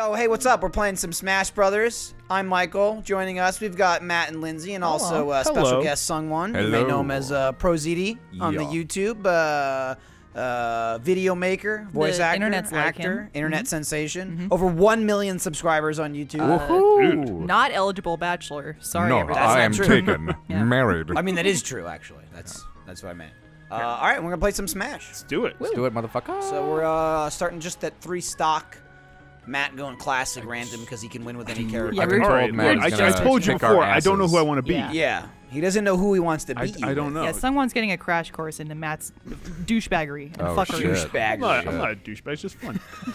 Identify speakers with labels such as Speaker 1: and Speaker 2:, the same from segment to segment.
Speaker 1: Yo, hey, what's up? We're playing some Smash Brothers. I'm Michael. Joining us, we've got Matt and Lindsay, and also uh, special
Speaker 2: Hello.
Speaker 1: guest Sungwon. You may know him as uh, ProZD on the YouTube. Uh, uh, video maker, voice
Speaker 3: The
Speaker 1: actor,
Speaker 3: internet's like
Speaker 1: actor,
Speaker 3: him. Mm-hmm.
Speaker 1: internet sensation. Over one million subscribers on YouTube.
Speaker 4: Woohoo!
Speaker 3: Not eligible bachelor. Sorry,
Speaker 4: no,
Speaker 3: everybody.
Speaker 1: That's
Speaker 4: I
Speaker 1: not
Speaker 4: am
Speaker 1: true.
Speaker 4: taken,
Speaker 3: Yeah.
Speaker 4: married.
Speaker 1: I mean, that is true, actually. That's that's what I meant. Uh, all right, we're gonna play some Smash.
Speaker 2: Let's do it.
Speaker 4: Let's do it, motherfucker.
Speaker 1: So we're uh, starting just at three stock. Matt going classic random because he can win with any character.
Speaker 3: Yeah,
Speaker 4: I've been
Speaker 3: we're-
Speaker 2: All
Speaker 4: told
Speaker 2: right,
Speaker 4: Matt
Speaker 2: I, I told you before. I don't know who I want to be.
Speaker 3: Yeah.
Speaker 1: Yeah, he doesn't know who he wants to
Speaker 2: I,
Speaker 1: you
Speaker 2: I don't know.
Speaker 3: Yeah, someone's getting a crash course into Matt's douchebaggery and
Speaker 4: Oh,
Speaker 3: fuckery.
Speaker 4: shit.
Speaker 1: Douchebag.
Speaker 2: I'm not. I'm not a douchebag. It's just fun.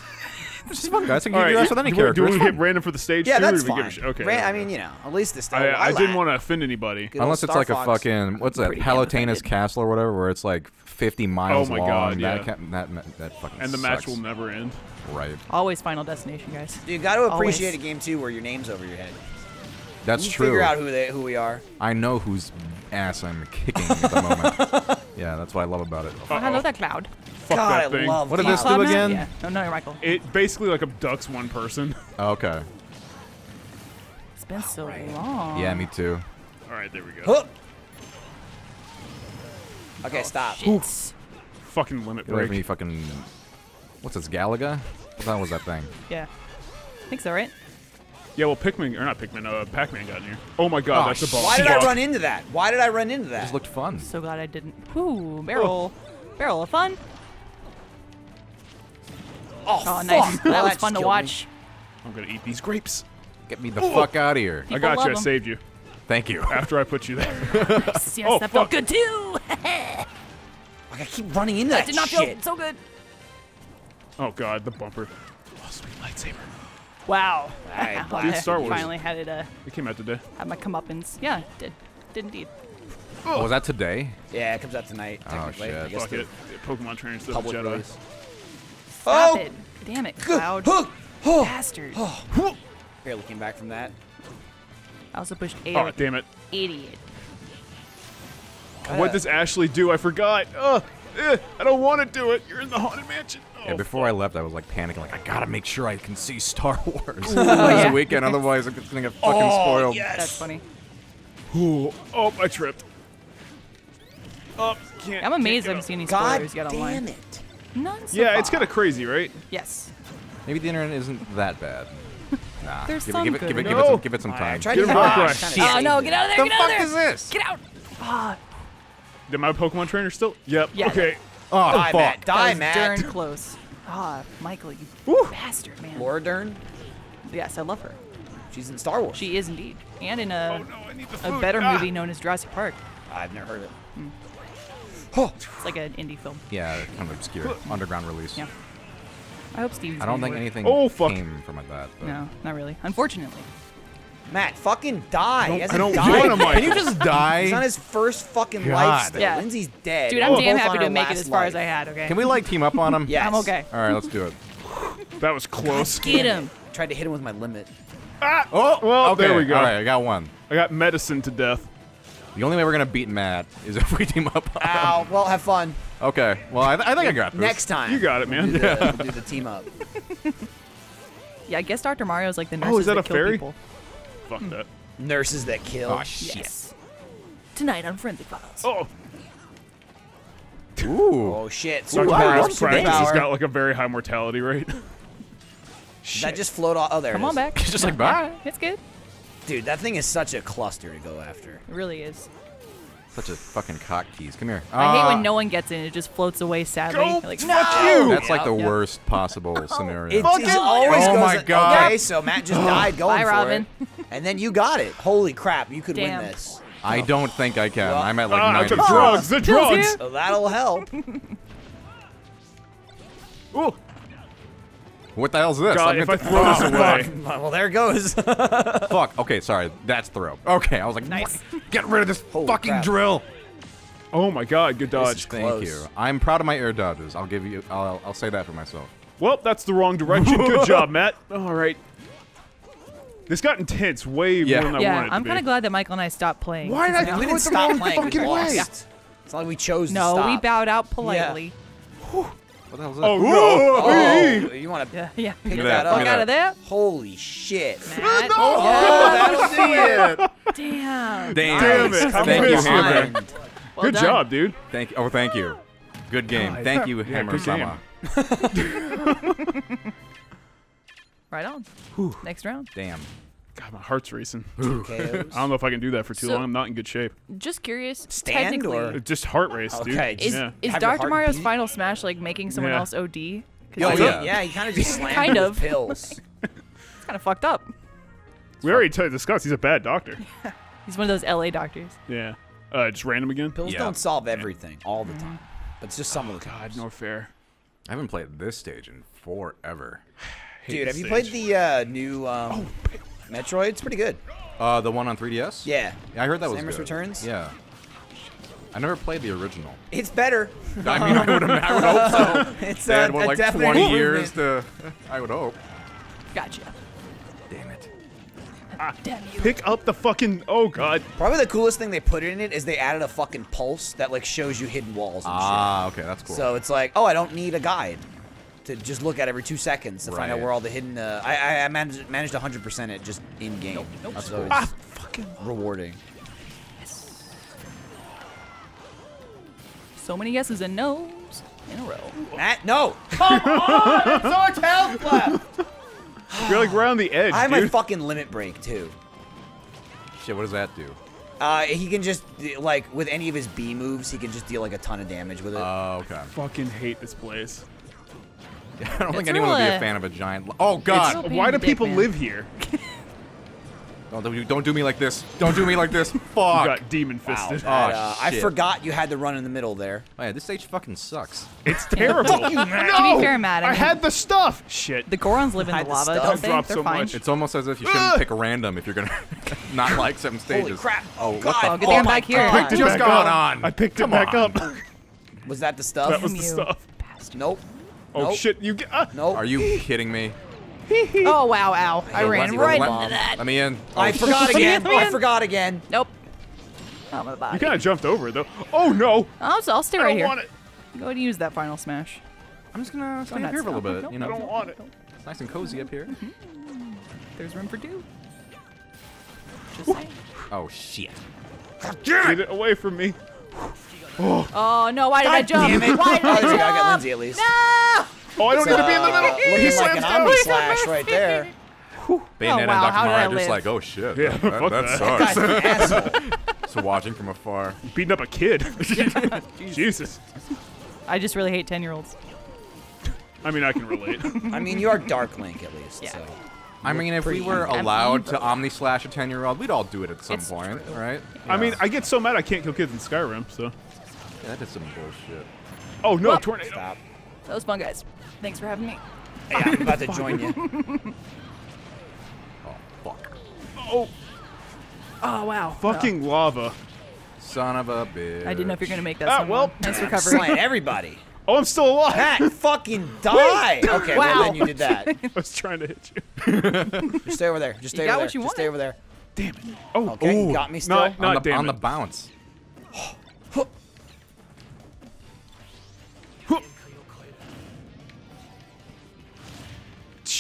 Speaker 4: it's Just fun, guys. I can
Speaker 2: All
Speaker 4: do
Speaker 2: right,
Speaker 4: that with any
Speaker 2: do, we-
Speaker 4: character.
Speaker 2: do we
Speaker 4: It's
Speaker 2: hit
Speaker 4: fun.
Speaker 2: random for the stage
Speaker 1: Yeah,
Speaker 2: too? or
Speaker 1: that's
Speaker 2: do we give
Speaker 1: fine.
Speaker 2: sh- okay.
Speaker 1: Ran- I mean, you know, at least this time.
Speaker 2: I, I didn't want to offend anybody.
Speaker 1: Good
Speaker 4: Unless it's
Speaker 1: Star
Speaker 4: like a fucking what's that?
Speaker 3: Pretty
Speaker 4: Palutena's. Castle or whatever, where it's like 50 miles
Speaker 2: Oh my
Speaker 4: long.
Speaker 2: God,
Speaker 4: That,
Speaker 2: yeah.
Speaker 4: that that that fucking
Speaker 2: And the match will never end.
Speaker 4: Right.
Speaker 3: Always Final Destination, guys.
Speaker 1: You got to appreciate
Speaker 3: Always.
Speaker 1: a game too where your name's over your head.
Speaker 4: That's
Speaker 1: you
Speaker 4: true.
Speaker 1: Figure out who they who we are.
Speaker 4: I know whose ass I'm kicking at the moment. yeah, that's what I love about it.
Speaker 3: Oh, hello there, Cloud.
Speaker 2: Fuck
Speaker 1: God,
Speaker 2: that
Speaker 1: I
Speaker 2: thing.
Speaker 1: love
Speaker 4: What did this do again?
Speaker 3: Yeah. No, no, you're Michael.
Speaker 2: It basically like abducts one person.
Speaker 4: Oh, okay.
Speaker 3: It's been so
Speaker 1: right.
Speaker 3: long.
Speaker 4: Yeah, me too.
Speaker 2: All right, there we go.
Speaker 1: Huh.
Speaker 2: Oh,
Speaker 1: Okay, stop.
Speaker 3: Shit.
Speaker 2: Fucking limit
Speaker 4: You let
Speaker 2: break.
Speaker 4: me fucking. What's this, Galaga? What the hell was that thing?
Speaker 3: Yeah. I think so, right?
Speaker 2: Yeah, well, Pikmin or not Pikmin, uh, Pac-Man got in here. Oh my God,
Speaker 4: Oh,
Speaker 2: that's a boss.
Speaker 1: Why did I run into that? Why did I run into
Speaker 4: It
Speaker 1: that?
Speaker 4: just looked fun.
Speaker 3: So glad I didn't. Ooh, barrel. Barrel of fun.
Speaker 1: oh,
Speaker 3: Oh,
Speaker 1: fuck.
Speaker 3: nice. That was fun to
Speaker 1: killed me.
Speaker 3: watch.
Speaker 2: I'm gonna eat these grapes.
Speaker 4: Get me the fuck out of here.
Speaker 2: I got
Speaker 3: love
Speaker 2: you. I saved you
Speaker 4: Thank you.
Speaker 2: after I put you there.
Speaker 3: Yes, yes,
Speaker 2: Oh,
Speaker 3: that
Speaker 2: fuck.
Speaker 3: felt good too.
Speaker 1: Like, I keep running into that,
Speaker 3: that did not
Speaker 1: shit.
Speaker 3: feel so good.
Speaker 2: Oh God, the bumper. Oh, sweet lightsaber.
Speaker 3: Wow.
Speaker 1: Alright,
Speaker 3: Wow,
Speaker 1: Dude,
Speaker 3: I
Speaker 2: Star Wars.
Speaker 3: Finally had it. Uh,
Speaker 2: It came out today.
Speaker 3: had my comeuppance. Yeah, did. Did indeed.
Speaker 4: Oh, was that today?
Speaker 1: Yeah, it comes out tonight.
Speaker 4: Oh, shit.
Speaker 1: I guess
Speaker 2: Fuck it. Pokemon trainer instead of
Speaker 1: public
Speaker 2: Jedi.
Speaker 1: release.
Speaker 3: Stop
Speaker 1: Oh!
Speaker 3: it. Damn it, Cloud.
Speaker 1: Oh.
Speaker 3: Bastard.
Speaker 1: Barely came back from that.
Speaker 3: I also pushed A.
Speaker 2: Oh damn it!
Speaker 3: Idiot.
Speaker 2: What does Ashley do? I forgot. Ugh. Eh, I don't want to do it. You're in the haunted mansion. Oh,
Speaker 4: Yeah, before I left, I was like panicking, like I gotta make sure I can see Star Wars
Speaker 3: yeah.
Speaker 4: this weekend, otherwise I'm just gonna get fucking
Speaker 1: Oh,
Speaker 4: spoiled.
Speaker 1: yes.
Speaker 3: That's funny.
Speaker 2: Ooh. Oh, I tripped. Oh, can't.
Speaker 3: I'm
Speaker 2: can't
Speaker 3: amazed I haven't seen any
Speaker 1: God
Speaker 3: spoilers yet online.
Speaker 1: damn it.
Speaker 3: None so
Speaker 2: Yeah, it's kind of crazy, right?
Speaker 3: Yes.
Speaker 4: Maybe the internet isn't that bad. Nah,
Speaker 3: There's
Speaker 4: give,
Speaker 3: some
Speaker 4: it, give it,
Speaker 3: good
Speaker 4: give it,
Speaker 3: in
Speaker 4: give
Speaker 2: it.
Speaker 4: it,
Speaker 2: No.
Speaker 4: some, give it some
Speaker 1: I
Speaker 4: time.
Speaker 1: tried
Speaker 2: Get
Speaker 1: to
Speaker 2: him back
Speaker 1: ah,
Speaker 2: right.
Speaker 1: kinda
Speaker 3: Oh no, get out of there,
Speaker 4: the
Speaker 3: get out
Speaker 4: fuck is this?
Speaker 3: Get out. Ah,
Speaker 2: Did my Pokemon trainer still? Yep.
Speaker 3: Yeah.
Speaker 2: Okay.
Speaker 4: Oh,
Speaker 1: Die,
Speaker 4: fuck.
Speaker 1: Matt. Die,
Speaker 3: was
Speaker 1: Matt.
Speaker 3: darn close. Ah, Michael, you
Speaker 2: Woo.
Speaker 3: bastard, man.
Speaker 1: Laura Dern.
Speaker 3: Yes, I love her.
Speaker 1: She's in Star Wars.
Speaker 3: She is indeed. And in
Speaker 2: Oh
Speaker 3: a,
Speaker 2: no, I need the
Speaker 3: a better
Speaker 2: Ah.
Speaker 3: movie known as Jurassic Park.
Speaker 1: I've never heard of it.
Speaker 3: It's like an indie film.
Speaker 4: Yeah, kind of obscure. Underground release.
Speaker 3: Yeah. I hope Steve's
Speaker 4: I don't think
Speaker 3: do
Speaker 4: anything
Speaker 2: Oh, fuck.
Speaker 4: came from that. But.
Speaker 3: No, not really. Unfortunately.
Speaker 1: Matt, fucking die. He
Speaker 2: I
Speaker 1: hasn't
Speaker 2: don't
Speaker 1: died.
Speaker 2: want to,
Speaker 4: Can you
Speaker 2: Michael.
Speaker 4: just
Speaker 1: He's on
Speaker 4: die?
Speaker 1: his first fucking
Speaker 4: God.
Speaker 1: life still.
Speaker 3: Yeah.
Speaker 1: Lindsay's dead.
Speaker 3: Dude, I'm
Speaker 1: We're
Speaker 3: damn happy to make it as far as. I had, okay?
Speaker 4: Can we like team up on him?
Speaker 1: Yes.
Speaker 3: I'm okay.
Speaker 4: All right, let's do it.
Speaker 2: That was close.
Speaker 3: Get him.
Speaker 1: Tried to hit him with my limit.
Speaker 2: Ah.
Speaker 4: Oh,
Speaker 2: Well,
Speaker 4: okay.
Speaker 2: there we go.
Speaker 4: All right, I got one.
Speaker 2: I got medicine to death.
Speaker 4: The only way we're gonna beat Matt is if we team up. On him.
Speaker 1: Ow. Well, have fun.
Speaker 4: Okay. Well, I, th- I think I got this.
Speaker 1: Next time.
Speaker 2: You got it, man.
Speaker 1: We'll do, the, we'll do the team up.
Speaker 3: Yeah, I guess Dr. Mario's like the
Speaker 2: Oh, is
Speaker 3: nurses
Speaker 2: that a
Speaker 3: kill
Speaker 2: fairy?
Speaker 3: people.
Speaker 2: Fuck that.
Speaker 1: Nurses that kill.
Speaker 4: Oh shit.
Speaker 3: Yes. Tonight on Friendly Files.
Speaker 2: Oh,
Speaker 4: Ooh.
Speaker 1: Oh shit.
Speaker 2: Dr.
Speaker 1: Superpowers.
Speaker 2: Mario's practice has got like a very high mortality rate.
Speaker 1: Did that just float off? Oh, there
Speaker 3: Come
Speaker 1: it
Speaker 3: on back.
Speaker 4: It's just like bye.
Speaker 3: It's good.
Speaker 1: Dude, that thing is such a cluster to go after.
Speaker 3: It really is.
Speaker 4: Such a fucking cock tease. Come here.
Speaker 3: I hate
Speaker 4: Ah,
Speaker 3: when no one gets in. It just floats away sadly.
Speaker 2: Go
Speaker 3: You're like,
Speaker 2: fuck you!
Speaker 4: That's like the
Speaker 1: Yep, yep.
Speaker 4: worst possible scenario.
Speaker 1: It
Speaker 2: Fuck
Speaker 1: just
Speaker 2: it.
Speaker 1: always
Speaker 4: Oh
Speaker 1: goes.
Speaker 4: my God.
Speaker 1: Okay, so Matt just died going
Speaker 3: Bye,
Speaker 1: for
Speaker 3: Robin.
Speaker 1: it, and then you got it. Holy crap! You could
Speaker 3: Damn.
Speaker 1: win this.
Speaker 4: I don't think I can.
Speaker 1: Well,
Speaker 4: I'm at like
Speaker 2: Ah,
Speaker 4: 90.
Speaker 2: the drugs, the
Speaker 3: Pills
Speaker 2: drugs.
Speaker 1: So that'll help.
Speaker 2: Ooh,
Speaker 4: What the hell's this?
Speaker 2: God,
Speaker 4: I'm
Speaker 2: if I
Speaker 4: gonna-
Speaker 2: throw this away.
Speaker 1: well, there it goes.
Speaker 4: Fuck. Okay, sorry. That's throw. Okay, I was like,
Speaker 3: Nice.
Speaker 4: Get rid of this
Speaker 1: Holy
Speaker 4: fucking
Speaker 1: crap.
Speaker 4: drill.
Speaker 2: Oh my God, good dodge.
Speaker 4: Thank
Speaker 1: Close.
Speaker 4: you. I'm proud of my air dodges. I'll give you. I'll, I'll say that for myself.
Speaker 2: Well, that's the wrong direction. Good job, Matt. All right. This got intense way
Speaker 4: Yeah.
Speaker 2: more than I
Speaker 3: Yeah,
Speaker 2: wanted it
Speaker 3: I'm kind of glad that Michael and I stopped playing.
Speaker 4: Why did I
Speaker 1: we
Speaker 4: it the
Speaker 1: stop
Speaker 4: wrong
Speaker 1: playing.
Speaker 4: Fucking way?
Speaker 1: lost. It's not like we chose to
Speaker 3: No, we bowed out politely.
Speaker 4: What the hell is that?
Speaker 2: Oh no!
Speaker 1: Oh, you want to
Speaker 3: Yeah, yeah.
Speaker 1: pick that
Speaker 4: that,
Speaker 1: up?
Speaker 4: give me
Speaker 3: Out of there.
Speaker 1: Holy shit.
Speaker 3: Matt.
Speaker 1: Oh, oh, that'll see it.
Speaker 3: Damn.
Speaker 4: Damn.
Speaker 2: Damn it.
Speaker 4: Thank you, Hammer.
Speaker 3: Well
Speaker 2: Good
Speaker 3: done.
Speaker 2: job, dude.
Speaker 4: Thank you. Oh, thank you. Good game.
Speaker 2: God.
Speaker 4: Thank you,
Speaker 2: Yeah,
Speaker 4: Hammer Sama.
Speaker 3: Right on. Next round.
Speaker 4: Damn.
Speaker 2: God, my heart's racing. I don't know if I can do that for too
Speaker 3: So-
Speaker 2: long. I'm not in good shape.
Speaker 3: Just curious.
Speaker 1: Stand
Speaker 3: technically,
Speaker 1: or-
Speaker 2: Just heart race, dude.
Speaker 1: Okay,
Speaker 3: is
Speaker 2: yeah.
Speaker 3: is
Speaker 1: Have
Speaker 3: Dr. Mario's
Speaker 1: beat?
Speaker 3: final smash like making someone
Speaker 2: Yeah.
Speaker 3: else OD?
Speaker 4: Oh,
Speaker 3: it's,
Speaker 4: yeah.
Speaker 1: Yeah, he kind of just slammed
Speaker 3: Kind
Speaker 1: him
Speaker 3: of.
Speaker 1: pills.
Speaker 3: it's kind of fucked up.
Speaker 2: we already t- discussed he's a bad doctor.
Speaker 3: He's one of those LA doctors.
Speaker 2: Yeah. Uh, just random again.
Speaker 1: Pills
Speaker 4: Yeah.
Speaker 1: don't solve everything all the time, but it's just some of the
Speaker 2: God,
Speaker 1: times.
Speaker 2: no fair.
Speaker 4: I haven't played this stage in forever.
Speaker 1: Dude, have
Speaker 2: this
Speaker 1: you played the uh, new um, Metroid? It's pretty good.
Speaker 4: Uh, the one on 3DS?
Speaker 1: Yeah.
Speaker 4: Yeah, I heard that was
Speaker 1: Samus. Returns?
Speaker 4: Yeah. I never played the original.
Speaker 1: It's better.
Speaker 4: I mean, I would, I would hope so.
Speaker 1: It's
Speaker 4: They
Speaker 1: uh,
Speaker 4: had, what,
Speaker 1: a
Speaker 4: like 20 years to. I would hope.
Speaker 3: Gotcha.
Speaker 4: Damn it.
Speaker 3: Damn you.
Speaker 2: Pick up the fucking. Oh God.
Speaker 1: Probably the coolest thing they put in it is they added a fucking pulse that like shows you hidden walls and
Speaker 4: Ah, okay, that's cool.
Speaker 1: So it's like, oh, I don't need a guide to just look at every two seconds to find out where all the hidden. Uh, I I, I managed managed 100% it just in game.
Speaker 4: That's
Speaker 1: so
Speaker 4: cool.
Speaker 1: it's
Speaker 2: fucking.
Speaker 1: rewarding. Yes.
Speaker 3: So many yeses and nos in a row.
Speaker 1: Matt, no. Come on, there's so much health left.
Speaker 2: You're like right on the edge,
Speaker 1: I have my fucking limit break too.
Speaker 4: Shit, what does that do?
Speaker 1: Uh, he can just like with any of his B moves, he can just deal like a ton of damage with it.
Speaker 4: Oh, okay.
Speaker 2: fucking hate this place.
Speaker 4: I don't think
Speaker 3: It's
Speaker 4: anyone would be a fan of a giant. Oh God!
Speaker 2: Why do people
Speaker 3: man.
Speaker 2: live here?
Speaker 4: Don't do, don't do me like this. Don't do me like this.
Speaker 2: You
Speaker 4: Fuck.
Speaker 2: got demon
Speaker 1: wow.
Speaker 2: fisted.
Speaker 1: that,
Speaker 4: Oh,
Speaker 1: uh, I forgot you had to run in the middle there.
Speaker 4: Oh, yeah, this stage fucking sucks.
Speaker 2: It's terrible.
Speaker 3: To be fair, Matt, I,
Speaker 2: I
Speaker 3: mean,
Speaker 2: had the stuff. Shit.
Speaker 3: the Gorons live in the
Speaker 1: the
Speaker 3: lava,
Speaker 1: stuff.
Speaker 3: don't they?
Speaker 2: Dropped
Speaker 3: They're
Speaker 2: so
Speaker 3: fine.
Speaker 2: much.
Speaker 4: It's almost as if you shouldn't
Speaker 2: Ugh.
Speaker 4: pick random if you're gonna not like seven stages.
Speaker 1: Holy crap!
Speaker 4: Oh, what
Speaker 1: God.
Speaker 4: the
Speaker 3: Oh, good thing I'm back here.
Speaker 1: God.
Speaker 2: Picked it
Speaker 4: Just
Speaker 2: back
Speaker 4: going
Speaker 2: up.
Speaker 4: on?
Speaker 2: I picked it back up.
Speaker 1: Was that the stuff?
Speaker 2: That was the stuff.
Speaker 1: Nope.
Speaker 2: Oh
Speaker 1: Nope.
Speaker 2: shit! You get. Uh,
Speaker 1: Nope.
Speaker 4: Are you kidding me?
Speaker 3: Oh wow, ow! I
Speaker 1: Hey,
Speaker 3: ran
Speaker 1: Lindsay,
Speaker 3: right
Speaker 1: let-
Speaker 3: into that.
Speaker 4: Let me in.
Speaker 1: I
Speaker 4: Oh,
Speaker 1: forgot again.
Speaker 3: Let me in.
Speaker 1: I forgot again.
Speaker 3: Nope. Oh my body.
Speaker 2: you kind of jumped over it though. Oh no!
Speaker 3: I'll, I'll stay
Speaker 2: I
Speaker 3: right
Speaker 2: don't
Speaker 3: here.
Speaker 2: want it.
Speaker 3: Go ahead and use that final smash.
Speaker 4: I'm just gonna stay
Speaker 3: Go
Speaker 4: up here for a little bit.
Speaker 3: no,
Speaker 4: You
Speaker 2: I
Speaker 4: know,
Speaker 2: don't want it.
Speaker 4: it's nice and cozy up here.
Speaker 3: There's room for two. Just saying.
Speaker 4: Oh shit.
Speaker 2: Get it away from me.
Speaker 3: Oh no! Why did I
Speaker 1: God
Speaker 3: jump?
Speaker 1: damn it.
Speaker 3: Why did
Speaker 1: Oh,
Speaker 3: I
Speaker 1: there we go. I got
Speaker 3: jump?
Speaker 1: Lindsay at least.
Speaker 3: No!
Speaker 2: Oh, I don't need to be in the
Speaker 1: Uh,
Speaker 2: middle. He
Speaker 1: looking like
Speaker 2: slams
Speaker 1: an
Speaker 2: down.
Speaker 1: omni slash right there.
Speaker 4: Bayonetta
Speaker 3: wow,
Speaker 4: and
Speaker 3: how
Speaker 4: Dr.
Speaker 3: did I
Speaker 4: Mario are just like, oh shit.
Speaker 2: Yeah,
Speaker 4: that, that,
Speaker 2: that.
Speaker 4: sucks.
Speaker 1: Guy's
Speaker 4: so watching from afar.
Speaker 2: Beating up a kid. Jesus.
Speaker 3: I just really hate ten-year-olds.
Speaker 2: I mean, I can relate.
Speaker 1: I mean, you are Dark Link at least.
Speaker 3: Yeah.
Speaker 1: So.
Speaker 4: I mean, if we
Speaker 1: pretty
Speaker 4: were allowed to. Omni Slash a 10 year old, we'd all do it at some
Speaker 3: It's
Speaker 4: point, right?
Speaker 2: I mean, I get so mad I can't kill kids in Skyrim. So.
Speaker 4: Yeah, that is some bullshit.
Speaker 2: Oh no,
Speaker 3: Well-
Speaker 2: tornado.
Speaker 1: Stop.
Speaker 3: That was fun, guys. Thanks for having me.
Speaker 1: Hey, I'm about to join you.
Speaker 4: Oh, fuck.
Speaker 2: Oh,
Speaker 3: Oh wow.
Speaker 2: fucking lava.
Speaker 4: Son of a bitch.
Speaker 3: I didn't know if you're gonna make that.
Speaker 2: Ah, well.
Speaker 3: nice
Speaker 1: I'm
Speaker 3: recovery.
Speaker 1: slaying everybody.
Speaker 2: Oh, I'm still alive.
Speaker 1: Matt, fucking die. Okay, well then you did that.
Speaker 2: I was trying to hit you.
Speaker 1: Just stay over there. Just stay
Speaker 3: got
Speaker 1: over
Speaker 3: what
Speaker 1: there.
Speaker 3: you
Speaker 1: Just stay over there.
Speaker 2: Damn it. Oh,
Speaker 1: Okay, you got me still.
Speaker 2: Not, not
Speaker 4: on, the,
Speaker 2: damn
Speaker 4: on
Speaker 2: it.
Speaker 4: the bounce.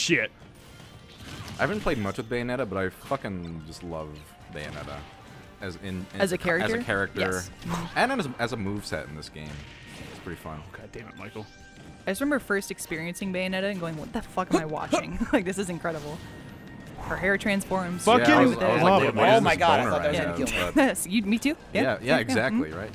Speaker 2: Shit.
Speaker 4: I haven't played much with Bayonetta, but I fucking just love Bayonetta. As in, in
Speaker 3: As a character?
Speaker 4: As a character.
Speaker 3: Yes.
Speaker 4: And as, as a moveset in this game. It's pretty fun.
Speaker 2: God damn it, Michael.
Speaker 3: I just remember first experiencing Bayonetta and going, "What the fuck am I watching? like this is incredible." Her hair transforms.
Speaker 2: Fucking
Speaker 4: yeah, I was, I was like,
Speaker 2: love it,
Speaker 4: what
Speaker 2: man.
Speaker 4: is
Speaker 1: Oh my God, I thought that was
Speaker 4: right
Speaker 1: gonna kill me.
Speaker 3: Yes, you, me too.
Speaker 4: Yeah, yeah,
Speaker 3: yeah,
Speaker 4: exactly,
Speaker 3: mhm.
Speaker 4: right.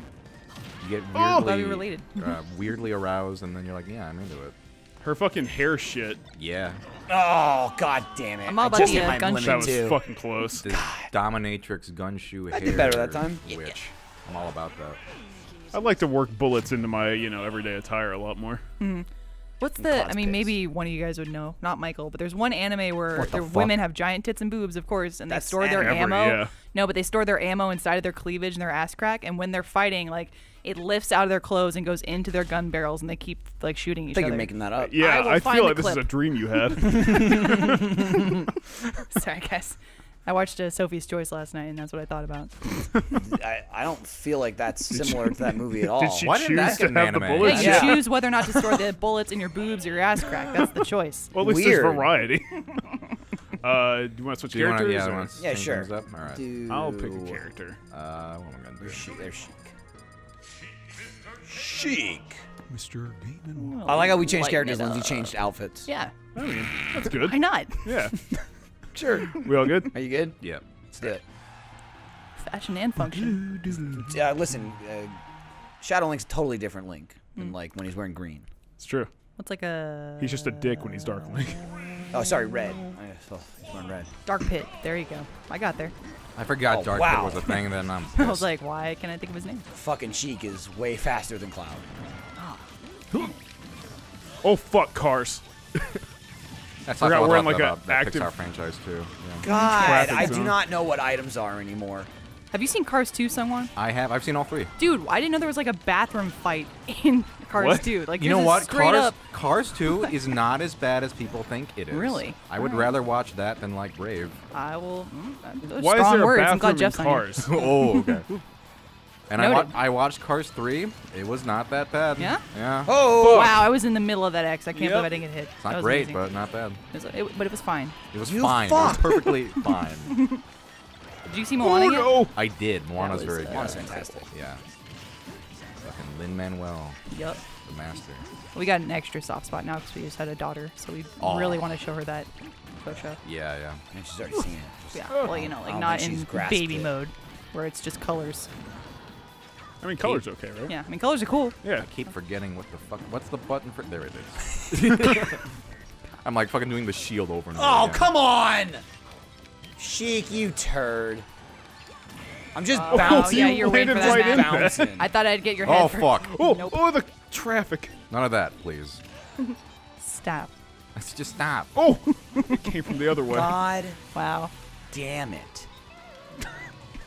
Speaker 4: You get
Speaker 3: Oh, glad we
Speaker 4: weirdly,
Speaker 3: related.
Speaker 4: uh, weirdly aroused, and then you're like, yeah, I'm into it.
Speaker 2: Her fucking hair shit.
Speaker 4: Yeah,
Speaker 1: Oh god damn it!
Speaker 3: I'm all about
Speaker 1: just
Speaker 3: the, uh, gun
Speaker 1: limit
Speaker 2: That was
Speaker 1: too.
Speaker 2: fucking close.
Speaker 4: this dominatrix gunshoe
Speaker 1: I
Speaker 4: hair.
Speaker 1: I did better that time.
Speaker 4: Witch. I'm all about that.
Speaker 2: I'd like to work bullets into my, you know, everyday attire a lot more.
Speaker 3: What's the? I mean,
Speaker 1: pits.
Speaker 3: maybe one of you guys would know. Not Michael, but there's one anime where
Speaker 1: the
Speaker 3: the women have giant tits and boobs, of course, and they
Speaker 1: That's
Speaker 3: store their
Speaker 2: anime,
Speaker 3: ammo.
Speaker 2: yeah.
Speaker 3: No, but they store their ammo inside of their cleavage and their ass crack, and when they're fighting, like it lifts out of their clothes and goes into their gun barrels, and they keep like shooting each
Speaker 1: I think
Speaker 3: other.
Speaker 1: you're making that up.
Speaker 2: Yeah,
Speaker 3: will
Speaker 2: I, feel
Speaker 3: the
Speaker 2: like this is a dream you had.
Speaker 3: Sorry, guys. I watched uh, Sophie's Choice last night, and that's what I thought about.
Speaker 1: I, I don't feel like that's similar to that movie at all.
Speaker 2: Did she
Speaker 4: Why didn't
Speaker 2: choose
Speaker 4: that
Speaker 2: to
Speaker 4: get
Speaker 2: have
Speaker 4: an
Speaker 2: the
Speaker 4: anime?
Speaker 2: bullets?
Speaker 3: Yeah, you
Speaker 1: Yeah.
Speaker 3: choose whether or not to store the bullets in your boobs or your ass crack. That's the choice.
Speaker 2: Well, at least
Speaker 1: Weird.
Speaker 2: there's variety. uh, do you want to switch
Speaker 4: Do you wanna,
Speaker 2: characters?
Speaker 4: yeah,
Speaker 2: or-
Speaker 4: wanna
Speaker 1: Yeah,
Speaker 4: change
Speaker 1: sure.
Speaker 4: things Up? All right.
Speaker 1: Do-
Speaker 2: I'll pick a character.
Speaker 4: Uh, what am I gonna do?
Speaker 1: There's Sheik. There's Sheik. Sheik.
Speaker 2: Mr. Demon.
Speaker 1: I like how we changed
Speaker 3: Lighten
Speaker 1: characters.
Speaker 3: it
Speaker 1: Lindsay
Speaker 3: up.
Speaker 1: changed outfits.
Speaker 3: Yeah,
Speaker 2: I mean, that's good.
Speaker 3: why not?
Speaker 2: Yeah.
Speaker 1: Sure.
Speaker 2: We all good?
Speaker 1: Are you good?
Speaker 4: Yeah.
Speaker 1: Let's do it.
Speaker 3: Fashion and function.
Speaker 1: Yeah, listen. Uh, Shadow Link's a totally different Link
Speaker 3: Hmm.
Speaker 1: than like when he's wearing green.
Speaker 2: It's true.
Speaker 3: What's like a
Speaker 2: He's just a dick when he's Dark Link.
Speaker 1: Oh, sorry, red. Oh, he's wearing red.
Speaker 3: dark pit? There you go. I got there.
Speaker 4: I forgot
Speaker 1: Oh,
Speaker 4: Dark
Speaker 1: wow.
Speaker 4: Pit was a thing, then I'm
Speaker 3: I was
Speaker 4: pissed.
Speaker 3: like, why can't I think of his name?
Speaker 1: Fucking Sheik is way faster than Cloud.
Speaker 2: Oh fuck, cars.
Speaker 4: That's
Speaker 2: forgot
Speaker 4: how I
Speaker 2: we're in, like, a
Speaker 4: about that
Speaker 2: active-
Speaker 4: Pixar franchise too. Yeah.
Speaker 1: God, I do not know what items are anymore.
Speaker 3: Have you seen Cars 2, someone?
Speaker 4: I have. I've seen all three.
Speaker 3: Dude, I didn't know there was like a bathroom fight in Cars
Speaker 2: What?
Speaker 3: 2. Like,
Speaker 4: You know what? Cars,
Speaker 3: up.
Speaker 4: Cars 2 is not as bad as people think it is.
Speaker 3: Really?
Speaker 4: I would
Speaker 3: Alright.
Speaker 4: rather watch that than like Brave.
Speaker 3: I will. Mm,
Speaker 2: Why is there a
Speaker 3: words. I'm
Speaker 2: bathroom in
Speaker 3: Jeff's
Speaker 2: cars?
Speaker 4: oh, okay. And I, wa- I watched Cars 3. It was not that bad.
Speaker 3: Yeah?
Speaker 4: Yeah.
Speaker 1: Oh,
Speaker 3: Wow, I was in the middle of that X. I can't
Speaker 2: Yep.
Speaker 3: believe I didn't get hit.
Speaker 4: It's not great,
Speaker 3: amazing.
Speaker 4: but not bad.
Speaker 3: It was, it, but it was fine.
Speaker 4: It was
Speaker 1: You
Speaker 4: fine. It was perfectly fine.
Speaker 3: Did you see
Speaker 2: Oh
Speaker 3: Moana yet?
Speaker 2: no!
Speaker 4: I did. Moana's
Speaker 3: was,
Speaker 4: very
Speaker 3: uh,
Speaker 4: good.
Speaker 1: Moana's fantastic.
Speaker 4: Yeah. Fucking Lin Manuel,
Speaker 3: Yep.
Speaker 4: the master.
Speaker 3: We got an extra soft spot now because we just had a daughter, so we
Speaker 4: Aw.
Speaker 3: really want to show her that photo.
Speaker 4: Yeah, yeah.
Speaker 1: and she's already seen it.
Speaker 3: Just Yeah, well, you know, like
Speaker 1: don't
Speaker 3: in baby
Speaker 1: it.
Speaker 3: mode, where it's just colors.
Speaker 2: I mean, color's okay, right?
Speaker 3: Yeah, I mean, colors are cool.
Speaker 2: Yeah.
Speaker 4: I keep forgetting what the fuck. What's the button for? There it is. I'm like fucking doing the shield over and over.
Speaker 1: Oh,
Speaker 4: again.
Speaker 1: come on! Sheik, you turd. I'm just
Speaker 3: Oh,
Speaker 1: bouncing.
Speaker 3: yeah, you're waiting for that
Speaker 2: right in
Speaker 3: map.
Speaker 1: bouncing.
Speaker 3: I thought I'd get your oh, head.
Speaker 4: Oh
Speaker 3: for-
Speaker 4: fuck!
Speaker 2: Oh,
Speaker 3: Nope.
Speaker 2: oh, the traffic.
Speaker 4: None of that, please.
Speaker 3: Stop.
Speaker 4: Let's just stop.
Speaker 2: Oh, it came from the other way.
Speaker 1: God
Speaker 3: Wow.
Speaker 1: damn it.